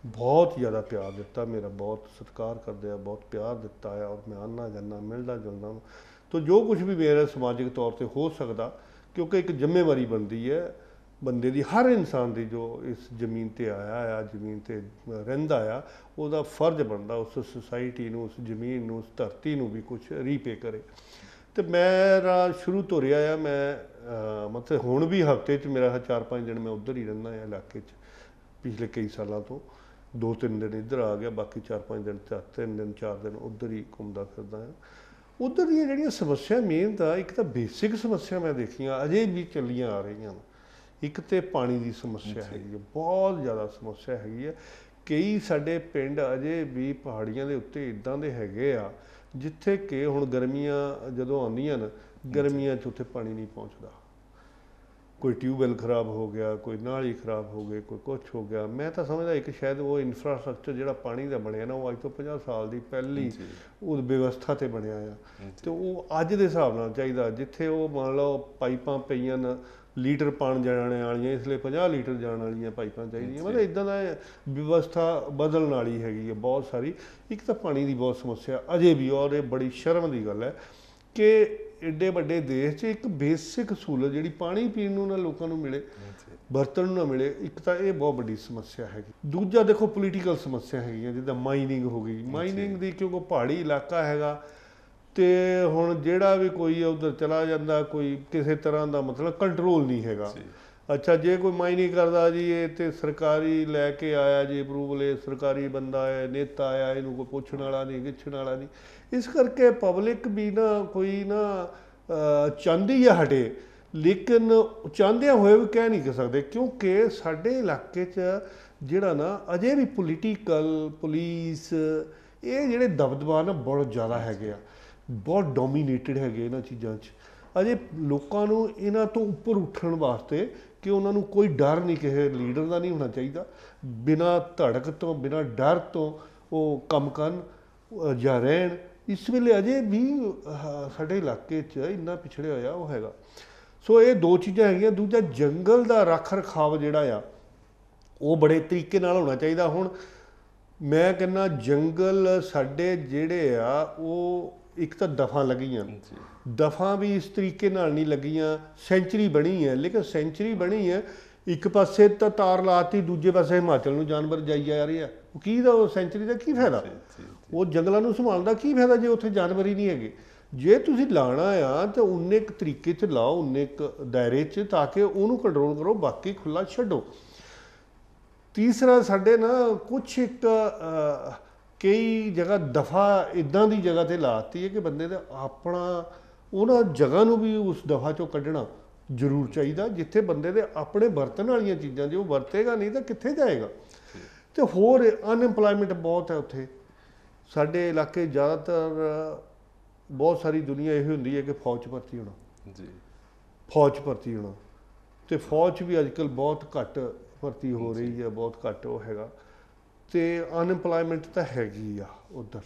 ਬਹੁਤ ਜ਼ਿਆਦਾ ਪਿਆਰ ਦਿੱਤਾ, ਮੇਰਾ ਬਹੁਤ ਸਤਿਕਾਰ ਕਰਦੇ ਆ, ਬਹੁਤ ਪਿਆਰ ਦਿੱਤਾ ਆ ਔਰ ਮੈਂ ਆਨਾ ਜਾਂਦਾ ਮਿਲਦਾ ਜੁਲਦਾ ਵਾਂ। ਤੋ ਜੋ ਕੁਝ ਵੀ ਮੇਰਾ ਸਮਾਜਿਕ ਤੌਰ ਤੇ ਹੋ ਸਕਦਾ, ਕਿਉਂਕਿ ਇੱਕ ਜ਼ਿੰਮੇਵਾਰੀ ਬਣਦੀ ਹੈ, ਬੰਦੇ ਦੀ, ਹਰ ਇਨਸਾਨ ਦੀ ਜੋ ਇਸ ਜ਼ਮੀਨ ਤੇ ਆਇਆ ਆ, ਜ਼ਮੀਨ ਤੇ ਰਹਿੰਦਾ ਆ, ਉਹਦਾ ਫਰਜ਼ ਬਣਦਾ, ਉਸ ਸੁਸਾਇਟੀ ਨੂੰ, ਉਸ ਜ਼ਮੀਨ ਨੂੰ, ਉਸ ਧਰਤੀ ਨੂੰ ਵੀ ਕੁਝ ਰੀਪੇ ਕਰੇ ਤੇ ਮੇਰਾ ਸ਼ੁਰੂ ਤੋਂ ਰਿਹਾ ਆ, ਮੈਂ ਮਤਲਬ ਹੁਣ ਵੀ ਹਫ਼ਤੇ 'ਚ ਮੇਰਾ 4-5 ਦਿਨ ਮੈਂ ਉੱਧਰ ਹੀ ਰਹਿੰਦਾ ਆ ਇਲਾਕੇ 'ਚ, ਪਿਛਲੇ ਕਈ ਸਾਲਾਂ ਤੋਂ ਦੋ ਤਿੰਨ ਦਿਨ ਇੱਧਰ ਆ ਗਿਆ ਬਾਕੀ 4-5 ਦਿਨ ਚਾਰ ਤਿੰਨ ਦਿਨ ਚਾਰ ਦਿਨ ਉੱਧਰ ਹੀ ਘੁੰਮਦਾ ਫਿਰਦਾ ਆ। ਉੱਧਰ ਦੀਆਂ ਜਿਹੜੀਆਂ ਸਮੱਸਿਆ ਮੇਨ ਤਾਂ ਇੱਕ ਤਾਂ ਬੇਸਿਕ ਸਮੱਸਿਆ ਮੈਂ ਦੇਖੀਆਂ ਅਜੇ ਵੀ ਚੱਲੀਆਂ ਆ ਰਹੀਆਂ ਨੇ। ਇੱਕ ਤੇ ਪਾਣੀ ਦੀ ਸਮੱਸਿਆ ਹੈਗੀ ਹੈ ਬਹੁਤ ਜ਼ਿਆਦਾ ਸਮੱਸਿਆ ਹੈਗੀ ਹੈ ਕਈ ਸਾਡੇ ਪਿੰਡ ਅਜੇ ਵੀ ਪਹਾੜੀਆਂ ਦੇ ਉੱਤੇ ਇਦਾਂ ਦੇ ਹੈਗੇ ਆ ਜਿੱਥੇ ਕਿ ਹੁਣ ਗਰਮੀਆਂ ਜਦੋਂ ਆਉਂਦੀਆਂ ਨੇ ਗਰਮੀਆਂ 'ਚ ਉੱਥੇ ਪਾਣੀ ਨਹੀਂ ਪਹੁੰਚਦਾ। ਕੋਈ ਟਿਊਬਵੈਲ ਖਰਾਬ ਹੋ ਗਿਆ ਕੋਈ ਨਾਲੀ ਖਰਾਬ ਹੋ ਗਈ ਕੋਈ ਕੁਝ ਹੋ ਗਿਆ। ਮੈਂ ਤਾਂ ਸਮਝਦਾ ਇੱਕ ਸ਼ਾਇਦ ਉਹ ਇਨਫਰਾਸਟ੍ਰਕਚਰ ਜਿਹੜਾ ਪਾਣੀ ਦਾ ਬਣਿਆ ਨਾ ਉਹ ਅੱਜ ਤੋਂ 50 ਸਾਲ ਦੀ ਪਹਿਲੀ ਉਹ ਵਿਵਸਥਾ ਤੇ ਬਣਿਆ ਆ। ਤੇ ਉਹ ਅੱਜ ਦੇ ਹਿਸਾਬ ਨਾਲ ਚਾਹੀਦਾ ਜਿੱਥੇ ਉਹ ਮੰਨ ਲਓ ਪਾਈਪਾਂ ਪਈਆਂ ਨੇ ਲੀਟਰ ਪਾਣ ਜਾਣ ਵਾਲੀਆਂ ਇਸ ਲਈ 50 ਲੀਟਰ ਜਾਣ ਵਾਲੀਆਂ ਪਾਈਪਾਂ ਚਾਹੀਦੀਆਂ। ਮਤਲਬ ਇਦਾਂ ਦਾ ਵਿਵਸਥਾ ਬਦਲਣ ਵਾਲੀ ਹੈਗੀ ਹੈ ਬਹੁਤ ਸਾਰੀ। ਇੱਕ ਤਾਂ ਪਾਣੀ ਦੀ ਬਹੁਤ ਸਮੱਸਿਆ ਅਜੇ ਵੀ ਔਰ ਇਹ ਬੜੀ ਸ਼ਰਮ ਦੀ ਗੱਲ ਹੈ ਕਿ ਏਡੇ ਵੱਡੇ ਦੇਸ਼ 'ਚ ਇੱਕ ਬੇਸਿਕ ਸਹੂਲਤ ਜਿਹੜੀ ਪਾਣੀ ਪੀਣ ਨੂੰ ਨਾ ਲੋਕਾਂ ਨੂੰ ਮਿਲੇ ਵਰਤਣ ਨੂੰ ਨਾ ਮਿਲੇ ਇੱਕ ਤਾਂ ਇਹ ਬਹੁਤ ਵੱਡੀ ਸਮੱਸਿਆ ਹੈਗੀ। ਦੂਜਾ ਦੇਖੋ ਪੋਲੀਟੀਕਲ ਸਮੱਸਿਆ ਹੈਗੀਆਂ ਜਿੱਦਾਂ ਮਾਈਨਿੰਗ ਹੋ ਗਈ। ਮਾਈਨਿੰਗ ਦੀ ਕਿਉਂਕਿ ਪਹਾੜੀ ਇਲਾਕਾ ਹੈਗਾ ਤੇ ਹੁਣ ਜਿਹੜਾ ਵੀ ਕੋਈ ਉਧਰ ਚਲਾ ਜਾਂਦਾ ਕੋਈ ਕਿਸੇ ਤਰ੍ਹਾਂ ਦਾ ਮਤਲਬ ਕੰਟਰੋਲ ਨਹੀਂ ਹੈਗਾ। ਅੱਛਾ ਜੇ ਕੋਈ ਮਾਈਨਿੰਗ ਕਰਦਾ ਜੀ ਇਹ ਤੇ ਸਰਕਾਰੀ ਲੈ ਕੇ ਆਇਆ ਜੀ ਅਪਰੂਵਲ ਇਹ ਸਰਕਾਰੀ ਬੰਦਾ ਹੈ ਨੇਤਾ ਆਇਆ ਇਹਨੂੰ ਕੋਈ ਪੁੱਛਣ ਵਾਲਾ ਨਹੀਂ ਗਿੱਛਣ ਵਾਲਾ ਨਹੀਂ। ਇਸ ਕਰਕੇ ਪਬਲਿਕ ਵੀ ਨਾ ਕੋਈ ਨਾ ਚਾਹੁੰਦੀ ਆ ਹਟੇ ਲੇਕਿਨ ਚਾਹੁੰਦਿਆਂ ਹੋਏ ਵੀ ਕਹਿ ਨਹੀਂ ਸਕਦੇ, ਕਿਉਂਕਿ ਸਾਡੇ ਇਲਾਕੇ 'ਚ ਜਿਹੜਾ ਨਾ ਅਜੇ ਵੀ ਪੋਲੀਟੀਕਲ ਪੁਲਿਸ ਇਹ ਜਿਹੜੇ ਦਬਦਬਾ ਨਾ ਬਹੁਤ ਜ਼ਿਆਦਾ ਹੈਗੇ ਆ। ਬਹੁਤ ਡੋਮੀਨੇਟਡ ਹੈਗੇ ਇਹਨਾਂ ਚੀਜ਼ਾਂ 'ਚ। ਅਜੇ ਲੋਕਾਂ ਨੂੰ ਇਹਨਾਂ ਤੋਂ ਉੱਪਰ ਉੱਠਣ ਵਾਸਤੇ ਕਿ ਉਹਨਾਂ ਨੂੰ ਕੋਈ ਡਰ ਨਹੀਂ, ਕਿਸੇ ਲੀਡਰ ਦਾ ਨਹੀਂ ਹੋਣਾ ਚਾਹੀਦਾ। ਬਿਨਾ ਧੜਕ ਤੋਂ, ਬਿਨਾ ਡਰ ਤੋਂ ਉਹ ਕੰਮ ਕਰਨ ਜਾਂ ਰਹਿਣ ਇਸ ਵੇਲੇ ਅਜੇ ਵੀ ਸਾਡੇ ਇਲਾਕੇ 'ਚ ਇੰਨਾ ਪਿਛੜਿਆ ਹੋਇਆ ਉਹ ਹੈਗਾ। ਸੋ ਇਹ ਦੋ ਚੀਜ਼ਾਂ ਹੈਗੀਆਂ ਦੂਜਾ ਜੰਗਲ ਦਾ ਰੱਖ ਰਖਾਵ ਜਿਹੜਾ ਆ ਉਹ ਬੜੇ ਤਰੀਕੇ ਨਾਲ ਹੋਣਾ ਚਾਹੀਦਾ। ਹੁਣ ਮੈਂ ਕਹਿੰਦਾ ਜੰਗਲ ਸਾਡੇ ਜਿਹੜੇ ਆ ਉਹ ਇੱਕ ਤਾਂ ਦਫਾ ਲੱਗੀਆਂ। ਦਫਾ ਵੀ ਇਸ ਤਰੀਕੇ ਨਾਲ ਨਹੀਂ ਲੱਗੀਆਂ ਸੈਂਚਰੀ ਬਣੀ ਹੈ ਲੇਕਿਨ ਸੈਂਚਰੀ ਬਣੀ ਹੈ। ਇੱਕ ਪਾਸੇ ਤਾਂ ਤਾਰ ਲਾਤੀ ਦੂਜੇ ਪਾਸੇ ਹਿਮਾਚਲ ਨੂੰ ਜਾਨਵਰ ਜਾਈ ਜਾ ਰਹੇ ਆ। ਉਹ ਕੀ ਦਾ ਉਹ ਸੈਂਚਰੀ ਦਾ ਕੀ ਫਾਇਦਾ? ਉਹ ਜੰਗਲਾਂ ਨੂੰ ਸੰਭਾਲਣ ਦਾ ਕੀ ਫਾਇਦਾ ਜੇ ਉੱਥੇ ਜਾਨਵਰ ਹੀ ਨਹੀਂ ਹੈਗੇ? ਜੇ ਤੁਸੀਂ ਲਾਣਾ ਆ ਤਾਂ ਉਨੇ ਇੱਕ ਤਰੀਕੇ 'ਚ ਲਾਓ, ਉਨੇ ਇੱਕ ਦਾਇਰੇ 'ਚ ਤਾਂ ਕਿ ਉਹਨੂੰ ਕੰਟਰੋਲ ਕਰੋ, ਬਾਕੀ ਖੁੱਲਾ ਛੱਡੋ। ਤੀਸਰਾ, ਸਾਡੇ ਨਾ ਕੁਛ ਇੱਕ ਕਈ ਜਗ੍ਹਾ ਦਫਾ ਇਦਾਂ ਦੀ ਜਗ੍ਹਾ ਤੇ ਲਾਤੀ ਹੈ ਕਿ ਬੰਦੇ ਦਾ ਆਪਣਾ, ਉਹਨਾਂ ਜਗ੍ਹਾ ਨੂੰ ਵੀ ਉਸ ਦਫਾ ਚੋਂ ਕੱਢਣਾ ਜ਼ਰੂਰ ਚਾਹੀਦਾ, ਜਿੱਥੇ ਬੰਦੇ ਦੇ ਆਪਣੇ ਵਰਤਣ ਵਾਲੀਆਂ ਚੀਜ਼ਾਂ ਜੇ ਉਹ ਵਰਤੇਗਾ ਨਹੀਂ ਤਾਂ ਕਿੱਥੇ ਜਾਏਗਾ? ਤੇ ਹੋਰ ਅਨਐਮਪਲੋਇਮੈਂਟ ਬਹੁਤ ਹੈ ਉੱਥੇ। ਸਾਡੇ ਇਲਾਕੇ ਜ਼ਿਆਦਾਤਰ ਬਹੁਤ ਸਾਰੀ ਦੁਨੀਆ ਇਹ ਹੁੰਦੀ ਹੈ ਕਿ ਫੌਜ 'ਚ ਭਰਤੀ ਹੋਣਾ। ਜੀ। ਫੌਜ 'ਚ ਭਰਤੀ ਹੋਣਾ। ਤੇ ਫੌਜ ਵੀ ਅੱਜਕੱਲ ਬਹੁਤ ਘੱਟ ਭਰਤੀ ਹੋ ਰਹੀ ਹੈ ਬਹੁਤ ਘੱਟ ਉਹ ਹੈਗਾ। ਤੇ ਅਨਐਮਪਲੋਇਮੈਂਟ ਤਾਂ ਹੈਗੀ ਆ ਉਧਰ।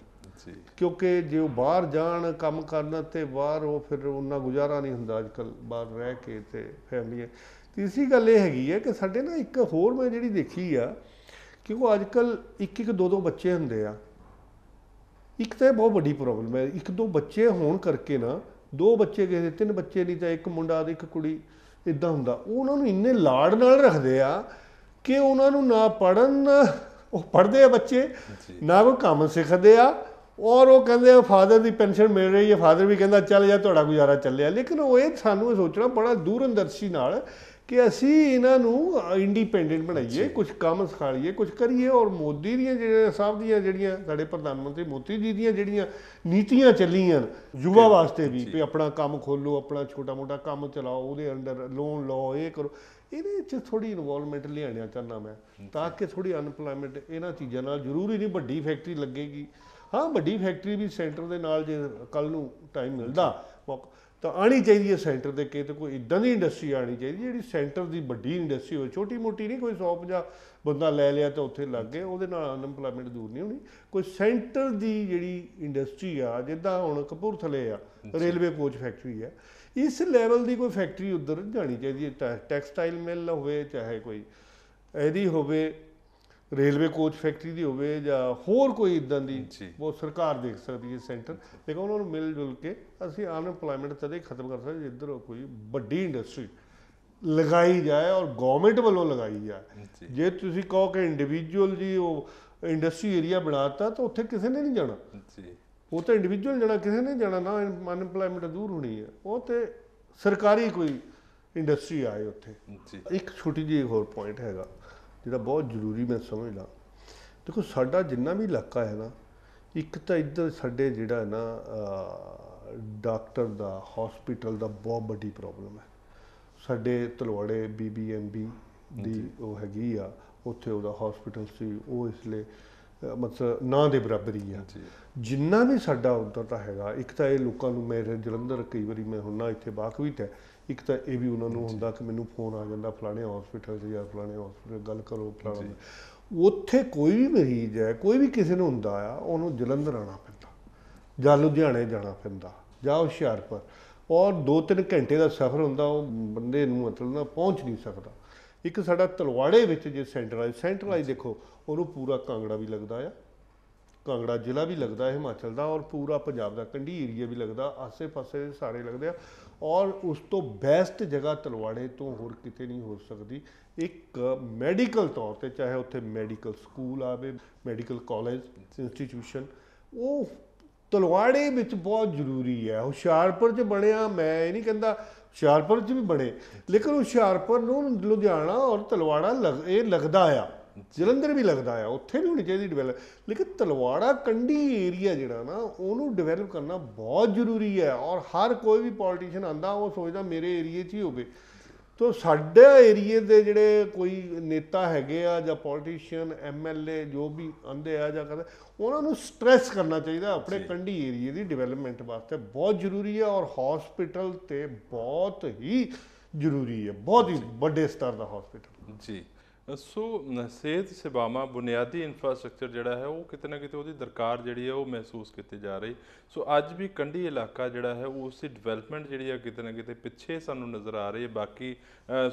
ਜੀ। ਕਿਉਂਕਿ ਜੇ ਉਹ ਬਾਹਰ ਜਾਣ ਕੰਮ ਕਰਨ ਤੇ ਬਾਹਰ ਉਹ ਫਿਰ ਉਹਨਾਂ ਗੁਜ਼ਾਰਾ ਨਹੀਂ ਹੁੰਦਾ ਅੱਜਕੱਲ ਬਾਹਰ ਰਹਿ ਕੇ ਤੇ ਫੈਮਲੀ ਤੀਸਰੀ ਗੱਲ ਇਹ ਹੈਗੀ ਹੈ ਕਿ ਸਾਡੇ ਨਾ ਇੱਕ ਹੋਰ ਮੈਂ ਜਿਹੜੀ ਦੇਖੀ ਆ ਕਿ ਉਹ ਅੱਜਕੱਲ ਇੱਕ ਇੱਕ ਦੋ ਦੋ ਬੱਚੇ ਹੁੰਦੇ ਆ। ਇੱਕ ਤਾਂ ਇਹ ਬਹੁਤ ਵੱਡੀ ਪ੍ਰੋਬਲਮ ਹੈ। ਇੱਕ ਦੋ ਬੱਚੇ ਹੋਣ ਕਰਕੇ ਨਾ ਦੋ ਬੱਚੇ ਕਿਸੇ ਦੇ ਤਿੰਨ ਬੱਚੇ ਨਹੀਂ ਤਾਂ ਇੱਕ ਮੁੰਡਾ ਤੇ ਇੱਕ ਕੁੜੀ ਇਦਾਂ ਹੁੰਦਾ। ਉਹ ਉਹਨਾਂ ਨੂੰ ਇੰਨੇ ਲਾਡ ਨਾਲ ਰੱਖਦੇ ਆ ਕਿ ਉਹਨਾਂ ਨੂੰ ਨਾ ਪੜਨ ਉਹ ਪੜ੍ਹਦੇ ਆ ਬੱਚੇ ਨਾ ਕੋਈ ਕੰਮ ਸਿੱਖਦੇ ਆ ਔਰ ਉਹ ਕਹਿੰਦੇ ਆ ਫਾਦਰ ਦੀ ਪੈਨਸ਼ਨ ਮਿਲ ਰਹੀ ਹੈ। ਫਾਦਰ ਵੀ ਕਹਿੰਦਾ ਚੱਲ ਯਾਰ ਤੁਹਾਡਾ ਗੁਜ਼ਾਰਾ ਚੱਲਿਆ। ਲੇਕਿਨ ਉਹ ਇਹ ਸਾਨੂੰ ਇਹ ਸੋਚਣਾ ਬੜਾ ਦੂਰਅੰਦਰਸ਼ੀ ਨਾਲ ਕਿ ਅਸੀਂ ਇਹਨਾਂ ਨੂੰ ਇੰਡੀਪੈਂਡੈਂਟ ਬਣਾਈਏ ਕੁਝ ਕੰਮ ਸਿਖਾਈਏ ਕੁਝ ਕਰੀਏ ਔਰ ਮੋਦੀ ਦੀਆਂ ਜਿਹੜੇ ਸਾਹਿਬ ਦੀਆਂ ਜਿਹੜੀਆਂ ਸਾਡੇ ਪ੍ਰਧਾਨ ਮੰਤਰੀ ਮੋਦੀ ਜੀ ਦੀਆਂ ਜਿਹੜੀਆਂ ਨੀਤੀਆਂ ਚੱਲੀਆਂ ਯੁਵਾ ਵਾਸਤੇ ਵੀ ਵੀ ਆਪਣਾ ਕੰਮ ਖੋਲੋ ਆਪਣਾ ਛੋਟਾ ਮੋਟਾ ਕੰਮ ਚਲਾਓ ਉਹਦੇ ਅੰਡਰ ਲੋਨ ਲਓ ਇਹ ਕਰੋ। ਇਹਦੇ ਵਿੱਚ ਥੋੜੀ ਇਨਵੋਲਵਮੈਂਟ ਲਿਆਉਣਾ ਚਾਹੁੰਦਾ ਮੈਂ ਤਾਂ ਕਿ ਥੋੜੀ ਅਨਪਲੋਇਮੈਂਟ ਇਹਨਾਂ ਚੀਜ਼ਾਂ ਨਾਲ ਜ਼ਰੂਰੀ ਨਹੀਂ ਵੱਡੀ ਫੈਕਟਰੀ ਲੱਗੇਗੀ। ਹਾਂ ਵੱਡੀ ਫੈਕਟਰੀ ਵੀ ਸੈਂਟਰ ਦੇ ਨਾਲ ਜੇ ਕੱਲ ਨੂੰ ਟਾਈਮ ਮਿਲਦਾ ਤਾਂ ਆਣੀ ਚਾਹੀਦੀ ਹੈ ਸੈਂਟਰ ਦੇ ਕੇ ਤੇ ਕੋਈ ਇਦਾਂ ਦੀ ਇੰਡਸਟਰੀ ਆਣੀ ਚਾਹੀਦੀ ਜਿਹੜੀ ਸੈਂਟਰ ਦੀ ਵੱਡੀ ਇੰਡਸਟਰੀ ਹੋਵੇ। ਛੋਟੀ ਮੋਟੀ ਨਹੀਂ ਕੋਈ 150 ਬੰਦਾ ਲੈ ਲਿਆ ਤਾਂ ਉੱਥੇ ਲੱਗ ਗਏ ਉਹਦੇ ਨਾਲ ਅਨਪਲੋਇਮੈਂਟ ਦੂਰ ਨਹੀਂ ਹੋਣੀ। ਕੋਈ ਸੈਂਟਰ ਦੀ ਜਿਹੜੀ ਇੰਡਸਟਰੀ ਆ ਜਿੱਦਾਂ ਹੁਣ ਕਪੂਰਥਲੇ ਆ ਰੇਲਵੇ ਕੋਚ ਫੈਕਟਰੀ ਹੈ ਇਸ ਲੈਵਲ ਦੀ ਕੋਈ ਫੈਕਟਰੀ ਉਧਰ ਜਾਣੀ ਚਾਹੀਦੀ ਹੈ। ਟੈਕਸਟਾਈਲ ਮਿਲ ਹੋਵੇ ਚਾਹੇ ਕੋਈ ਇਹਦੀ ਹੋਵੇ ਰੇਲਵੇ ਕੋਚ ਫੈਕਟਰੀ ਦੀ ਹੋਵੇ ਜਾਂ ਹੋਰ ਕੋਈ ਇਦਾਂ ਦੀ। ਉਹ ਸਰਕਾਰ ਦੇਖ ਸਕਦੀ ਹੈ ਸੈਂਟਰ। ਲੇਕਿਨ ਉਹਨਾਂ ਨੂੰ ਮਿਲ ਜੁਲ ਕੇ ਅਸੀਂ ਅਨਪਲੋਇਮੈਂਟ ਤਦੇ ਖਤਮ ਕਰ ਸਕਦੇ ਜਿੱਧਰ ਕੋਈ ਵੱਡੀ ਇੰਡਸਟਰੀ ਲਗਾਈ ਜਾਏ ਔਰ ਗਵਰਨਮੈਂਟ ਵੱਲੋਂ ਲਗਾਈ ਜਾਏ। ਜੀ। ਜੇ ਤੁਸੀਂ ਕਹੋ ਕਿ ਇੰਡੀਵਿਜੂਅਲ ਜੀ ਉਹ ਇੰਡਸਟਰੀ ਏਰੀਆ ਬਣਾਤਾ ਤਾਂ ਉੱਥੇ ਕਿਸੇ ਨੇ ਨਹੀਂ ਜਾਣਾ। ਜੀ। ਉਹ ਤਾਂ ਇੰਡੀਵਿਜੂਅਲ ਜਾਣਾ ਕਿਸੇ ਨੇ ਜਾਣਾ ਨਾ ਅਨਪਲੋਇਮੈਂਟ ਦੂਰ ਹੋਣੀ ਹੈ। ਉਹ ਤੇ ਸਰਕਾਰੀ ਕੋਈ ਇੰਡਸਟਰੀ ਆਏ ਉੱਥੇ। ਜੀ। ਇੱਕ ਛੋਟੀ ਜਿਹੀ ਹੋਰ ਪੁਆਇੰਟ ਹੈਗਾ। ਜਿਹੜਾ ਬਹੁਤ ਜ਼ਰੂਰੀ ਮੈਂ ਸਮਝਦਾ। ਦੇਖੋ ਸਾਡਾ ਜਿੰਨਾ ਵੀ ਇਲਾਕਾ ਹੈ ਨਾ ਇੱਕ ਤਾਂ ਇੱਧਰ ਸਾਡੇ ਜਿਹੜਾ ਨਾ ਡਾਕਟਰ ਦਾ ਹਸਪੀਟਲ ਦਾ ਬਹੁਤ ਵੱਡੀ ਪ੍ਰੋਬਲਮ ਹੈ। ਸਾਡੇ ਤਲਵਾੜੇ ਬੀਬੀਐਮਬੀ ਦੀ ਉਹ ਹੈਗੀ ਆ ਉੱਥੇ ਉਹਦਾ ਹਸਪੀਟਲ ਸੀ ਉਹ ਇਸ ਲਈ ਮਤਲਬ ਨਾਂ ਦੇ ਬਰਾਬਰ ਹੀ ਆ। ਜਿੰਨਾ ਵੀ ਸਾਡਾ ਉੱਧਰ ਦਾ ਹੈਗਾ ਇੱਕ ਤਾਂ ਇਹ ਲੋਕਾਂ ਨੂੰ ਮੇਰੇ ਜਲੰਧਰ ਕਈ ਵਾਰੀ ਮੈਂ ਹੁੰਨਾ ਇੱਥੇ ਬਾਕਵੀਟ ਹੈ ਇੱਕ ਤਾਂ ਇਹ ਵੀ ਉਹਨਾਂ ਨੂੰ ਹੁੰਦਾ ਕਿ ਮੈਨੂੰ ਫੋਨ ਆ ਜਾਂਦਾ ਫਲਾਣੇ ਹਸਪੀਟਲ 'ਚ ਜਾਂ ਫਲਾਣੇ ਹਸਪੀਟਲ ਗੱਲ ਕਰੋ ਫਲਾਣਾ ਉੱਥੇ ਕੋਈ ਵੀ ਮਰੀਜ਼ ਹੈ ਕੋਈ ਵੀ ਕਿਸੇ ਨੂੰ ਹੁੰਦਾ ਆ ਉਹਨੂੰ ਜਲੰਧਰ ਆਉਣਾ ਪੈਂਦਾ ਜਾਂ ਲੁਧਿਆਣੇ ਜਾਣਾ ਪੈਂਦਾ ਜਾਂ ਹੁਸ਼ਿਆਰਪੁਰ। ਔਰ 2-3 ਘੰਟੇ ਦਾ ਸਫ਼ਰ ਹੁੰਦਾ ਉਹ ਬੰਦੇ ਨੂੰ ਮਤਲਬ ਨਾ ਪਹੁੰਚ ਨਹੀਂ ਸਕਦਾ। ਇੱਕ ਸਾਡਾ ਤਲਵਾੜੇ ਵਿੱਚ ਜੇ ਸੈਂਟਰਲਾਈਜ਼ ਸੈਂਟਰਲਾਈਜ਼ ਦੇਖੋ ਉਹਨੂੰ ਪੂਰਾ ਕਾਂਗੜਾ ਵੀ ਲੱਗਦਾ ਆ। ਕਾਂਗੜਾ ਜ਼ਿਲ੍ਹਾ ਵੀ ਲੱਗਦਾ ਹੈ ਹਿਮਾਚਲ ਦਾ ਔਰ ਪੂਰਾ ਪੰਜਾਬ ਦਾ, ਕੰਢੀ ਏਰੀਆ ਵੀ ਲੱਗਦਾ, ਆਸੇ-ਪਾਸੇ ਸਾਰੇ ਲੱਗਦੇ ਆ ਔਰ ਉਸ ਤੋਂ ਬੈਸਟ ਜਗ੍ਹਾ ਤਲਵਾੜੇ ਤੋਂ ਹੋਰ ਕਿਤੇ ਨਹੀਂ ਹੋ ਸਕਦੀ। ਇੱਕ ਮੈਡੀਕਲ ਤੌਰ ਤੇ ਚਾਹੇ ਉੱਥੇ ਮੈਡੀਕਲ ਸਕੂਲ ਆਵੇ ਮੈਡੀਕਲ ਕਾਲਜ ਇੰਸਟੀਟਿਊਸ਼ਨ ਉਹ ਤਲਵਾੜੇ ਵਿੱਚ ਬਹੁਤ ਜ਼ਰੂਰੀ ਹੈ। ਹੁਸ਼ਿਆਰਪੁਰ 'ਚ ਬਣਿਆ, ਮੈਂ ਇਹ ਨਹੀਂ ਕਹਿੰਦਾ ਹੁਸ਼ਿਆਰਪੁਰ 'ਚ ਵੀ ਬਣੇ, ਲੇਕਿਨ ਹੁਸ਼ਿਆਰਪੁਰ ਨੂੰ ਲੁਧਿਆਣਾ ਔਰ ਤਲਵਾੜਾ ਲੱਗ- ਇਹ ਲੱਗਦਾ ਆ। ਜਲੰਧਰ ਵੀ ਲੱਗਦਾ ਆ ਉੱਥੇ ਵੀ ਹੋਣੀ ਚਾਹੀਦੀ ਡਿਵੈਲਪ ਲੇਕਿਨ ਤਲਵਾੜਾ ਕੰਢੀ ਏਰੀਆ ਜਿਹੜਾ ਨਾ ਉਹਨੂੰ ਡਿਵੈਲਪ ਕਰਨਾ ਬਹੁਤ ਜ਼ਰੂਰੀ ਹੈ ਔਰ ਹਰ ਕੋਈ ਵੀ ਪੋਲੀਟੀਸ਼ੀਅਨ ਆਂਦਾ ਉਹ ਸੋਚਦਾ ਮੇਰੇ ਏਰੀਏ 'ਚ ਹੀ ਹੋਵੇ। ਤੋ ਸਾਡੇ ਏਰੀਏ ਦੇ ਜਿਹੜੇ ਕੋਈ ਨੇਤਾ ਹੈਗੇ ਆ ਜਾਂ ਪੋਲੀਟੀਸ਼ੀਅਨ ਐਮਐਲਏ ਜੋ ਵੀ ਆਂਦੇ ਆ ਜਾਂ ਕਰਦੇ ਉਹਨਾਂ ਨੂੰ ਸਟ੍ਰੈਸ ਕਰਨਾ ਚਾਹੀਦਾ ਆਪਣੇ ਕੰਢੀ ਏਰੀਏ ਦੀ ਡਿਵੈਲਪਮੈਂਟ ਵਾਸਤੇ। ਬਹੁਤ ਜ਼ਰੂਰੀ ਹੈ ਔਰ ਹਸਪੀਟਲ ਤੇ ਬਹੁਤ ਹੀ ਜ਼ਰੂਰੀ ਹੈ ਬਹੁਤ ਹੀ ਵੱਡੇ ਸਤਰ ਦਾ ਹਸਪੀਟਲ ਜੀ। ਸੋ ਸਿਹਤ ਸੇਵਾਵਾਂ, ਬੁਨਿਆਦੀ ਇਨਫਰਾਸਟ੍ਰਕਚਰ ਜਿਹੜਾ ਹੈ, ਉਹ ਕਿਤੇ ਨਾ ਕਿਤੇ ਉਹਦੀ ਦਰਕਾਰ ਜਿਹੜੀ ਹੈ, ਉਹ ਮਹਿਸੂਸ ਕੀਤੀ ਜਾ ਰਹੀ। ਸੋ ਅੱਜ ਵੀ ਕੰਢੀ ਇਲਾਕਾ ਜਿਹੜਾ ਹੈ, ਉਸ ਦੀ ਡਿਵੈਲਪਮੈਂਟ ਜਿਹੜੀ ਹੈ, ਕਿਤੇ ਨਾ ਕਿਤੇ ਪਿੱਛੇ ਸਾਨੂੰ ਨਜ਼ਰ ਆ ਰਹੀ ਹੈ। ਬਾਕੀ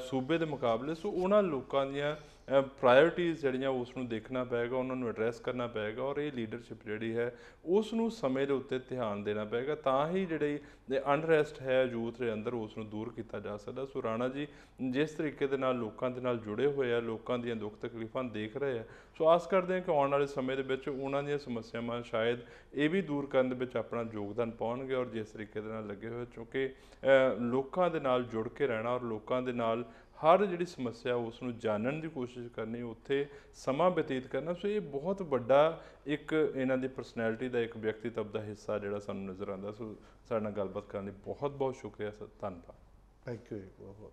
ਸੂਬੇ ਦੇ ਮੁਕਾਬਲੇ, ਸੋ ਉਹਨਾਂ ਲੋਕਾਂ ਦੀਆਂ ਪ੍ਰਾਇੋਰਟੀਆਂ ਜਿਹੜੀਆਂ ਉਸ ਨੂੰ ਦੇਖਣਾ ਪਏਗਾ, ਉਹਨਾਂ ਨੂੰ ਐਡਰੈਸ ਕਰਨਾ ਪਏਗਾ ਔਰ ਇਹ ਲੀਡਰਸ਼ਿਪ ਜਿਹੜੀ ਹੈ ਉਸ ਨੂੰ ਸਮੇਂ ਦੇ ਉੱਤੇ ਧਿਆਨ ਦੇਣਾ ਪਏਗਾ ਤਾਂ ਹੀ ਜਿਹੜੀ ਅਨਰੈਸਟ ਹੈ, ਯੂਥ ਦੇ ਅੰਦਰ ਉਸ ਨੂੰ ਦੂਰ ਕੀਤਾ ਜਾ ਸਕਦਾ। ਸੋ ਰਾਣਾ ਜੀ, ਜਿਸ ਤਰੀਕੇ ਦੇ ਨਾਲ ਲੋਕਾਂ ਦੇ ਨਾਲ ਜੁੜੇ ਹੋਏ ਆ, ਲੋਕਾਂ ਦੀਆਂ ਦੁੱਖ ਤਕਲੀਫਾਂ ਦੇਖ ਰਹੇ ਆ, ਸੋ ਆਸ ਕਰਦੇ ਹਾਂ ਕਿ ਆਉਣ ਵਾਲੇ ਸਮੇਂ ਦੇ ਵਿੱਚ ਉਹਨਾਂ ਦੀਆਂ ਸਮੱਸਿਆਵਾਂ ਸ਼ਾਇਦ ਇਹ ਵੀ ਦੂਰ ਕਰਨ ਦੇ ਵਿੱਚ ਆਪਣਾ ਯੋਗਦਾਨ ਪਾਉਣਗੇ ਔਰ ਜਿਸ ਤਰੀਕੇ ਦੇ ਨਾਲ ਲੱਗੇ ਹੋਏ, ਕਿਉਂਕਿ ਲੋਕਾਂ ਦੇ ਨਾਲ ਜੁੜ ਕੇ ਰਹਿਣਾ ਔਰ ਲੋਕਾਂ ਦੇ ਨਾਲ ਹਰ ਜਿਹੜੀ ਸਮੱਸਿਆ ਉਸ ਨੂੰ ਜਾਣਨ ਦੀ ਕੋਸ਼ਿਸ਼ ਕਰਨੀ, ਉੱਥੇ ਸਮਾਂ ਬਤੀਤ ਕਰਨਾ, ਸੋ ਇਹ ਬਹੁਤ ਵੱਡਾ ਇੱਕ ਇਹਨਾਂ ਦੀ ਪਰਸਨੈਲਿਟੀ ਦਾ ਇੱਕ ਵਿਅਕਤੀਤਵ ਦਾ ਹਿੱਸਾ ਜਿਹੜਾ ਸਾਨੂੰ ਨਜ਼ਰ ਆਉਂਦਾ। ਸੋ ਸਾਡੇ ਨਾਲ ਗੱਲਬਾਤ ਕਰਨ ਲਈ ਬਹੁਤ ਬਹੁਤ ਸ਼ੁਕਰੀਆ, ਸਰ। ਧੰਨਵਾਦ। ਥੈਂਕ ਯੂ ਬਹੁਤ ਬਹੁਤ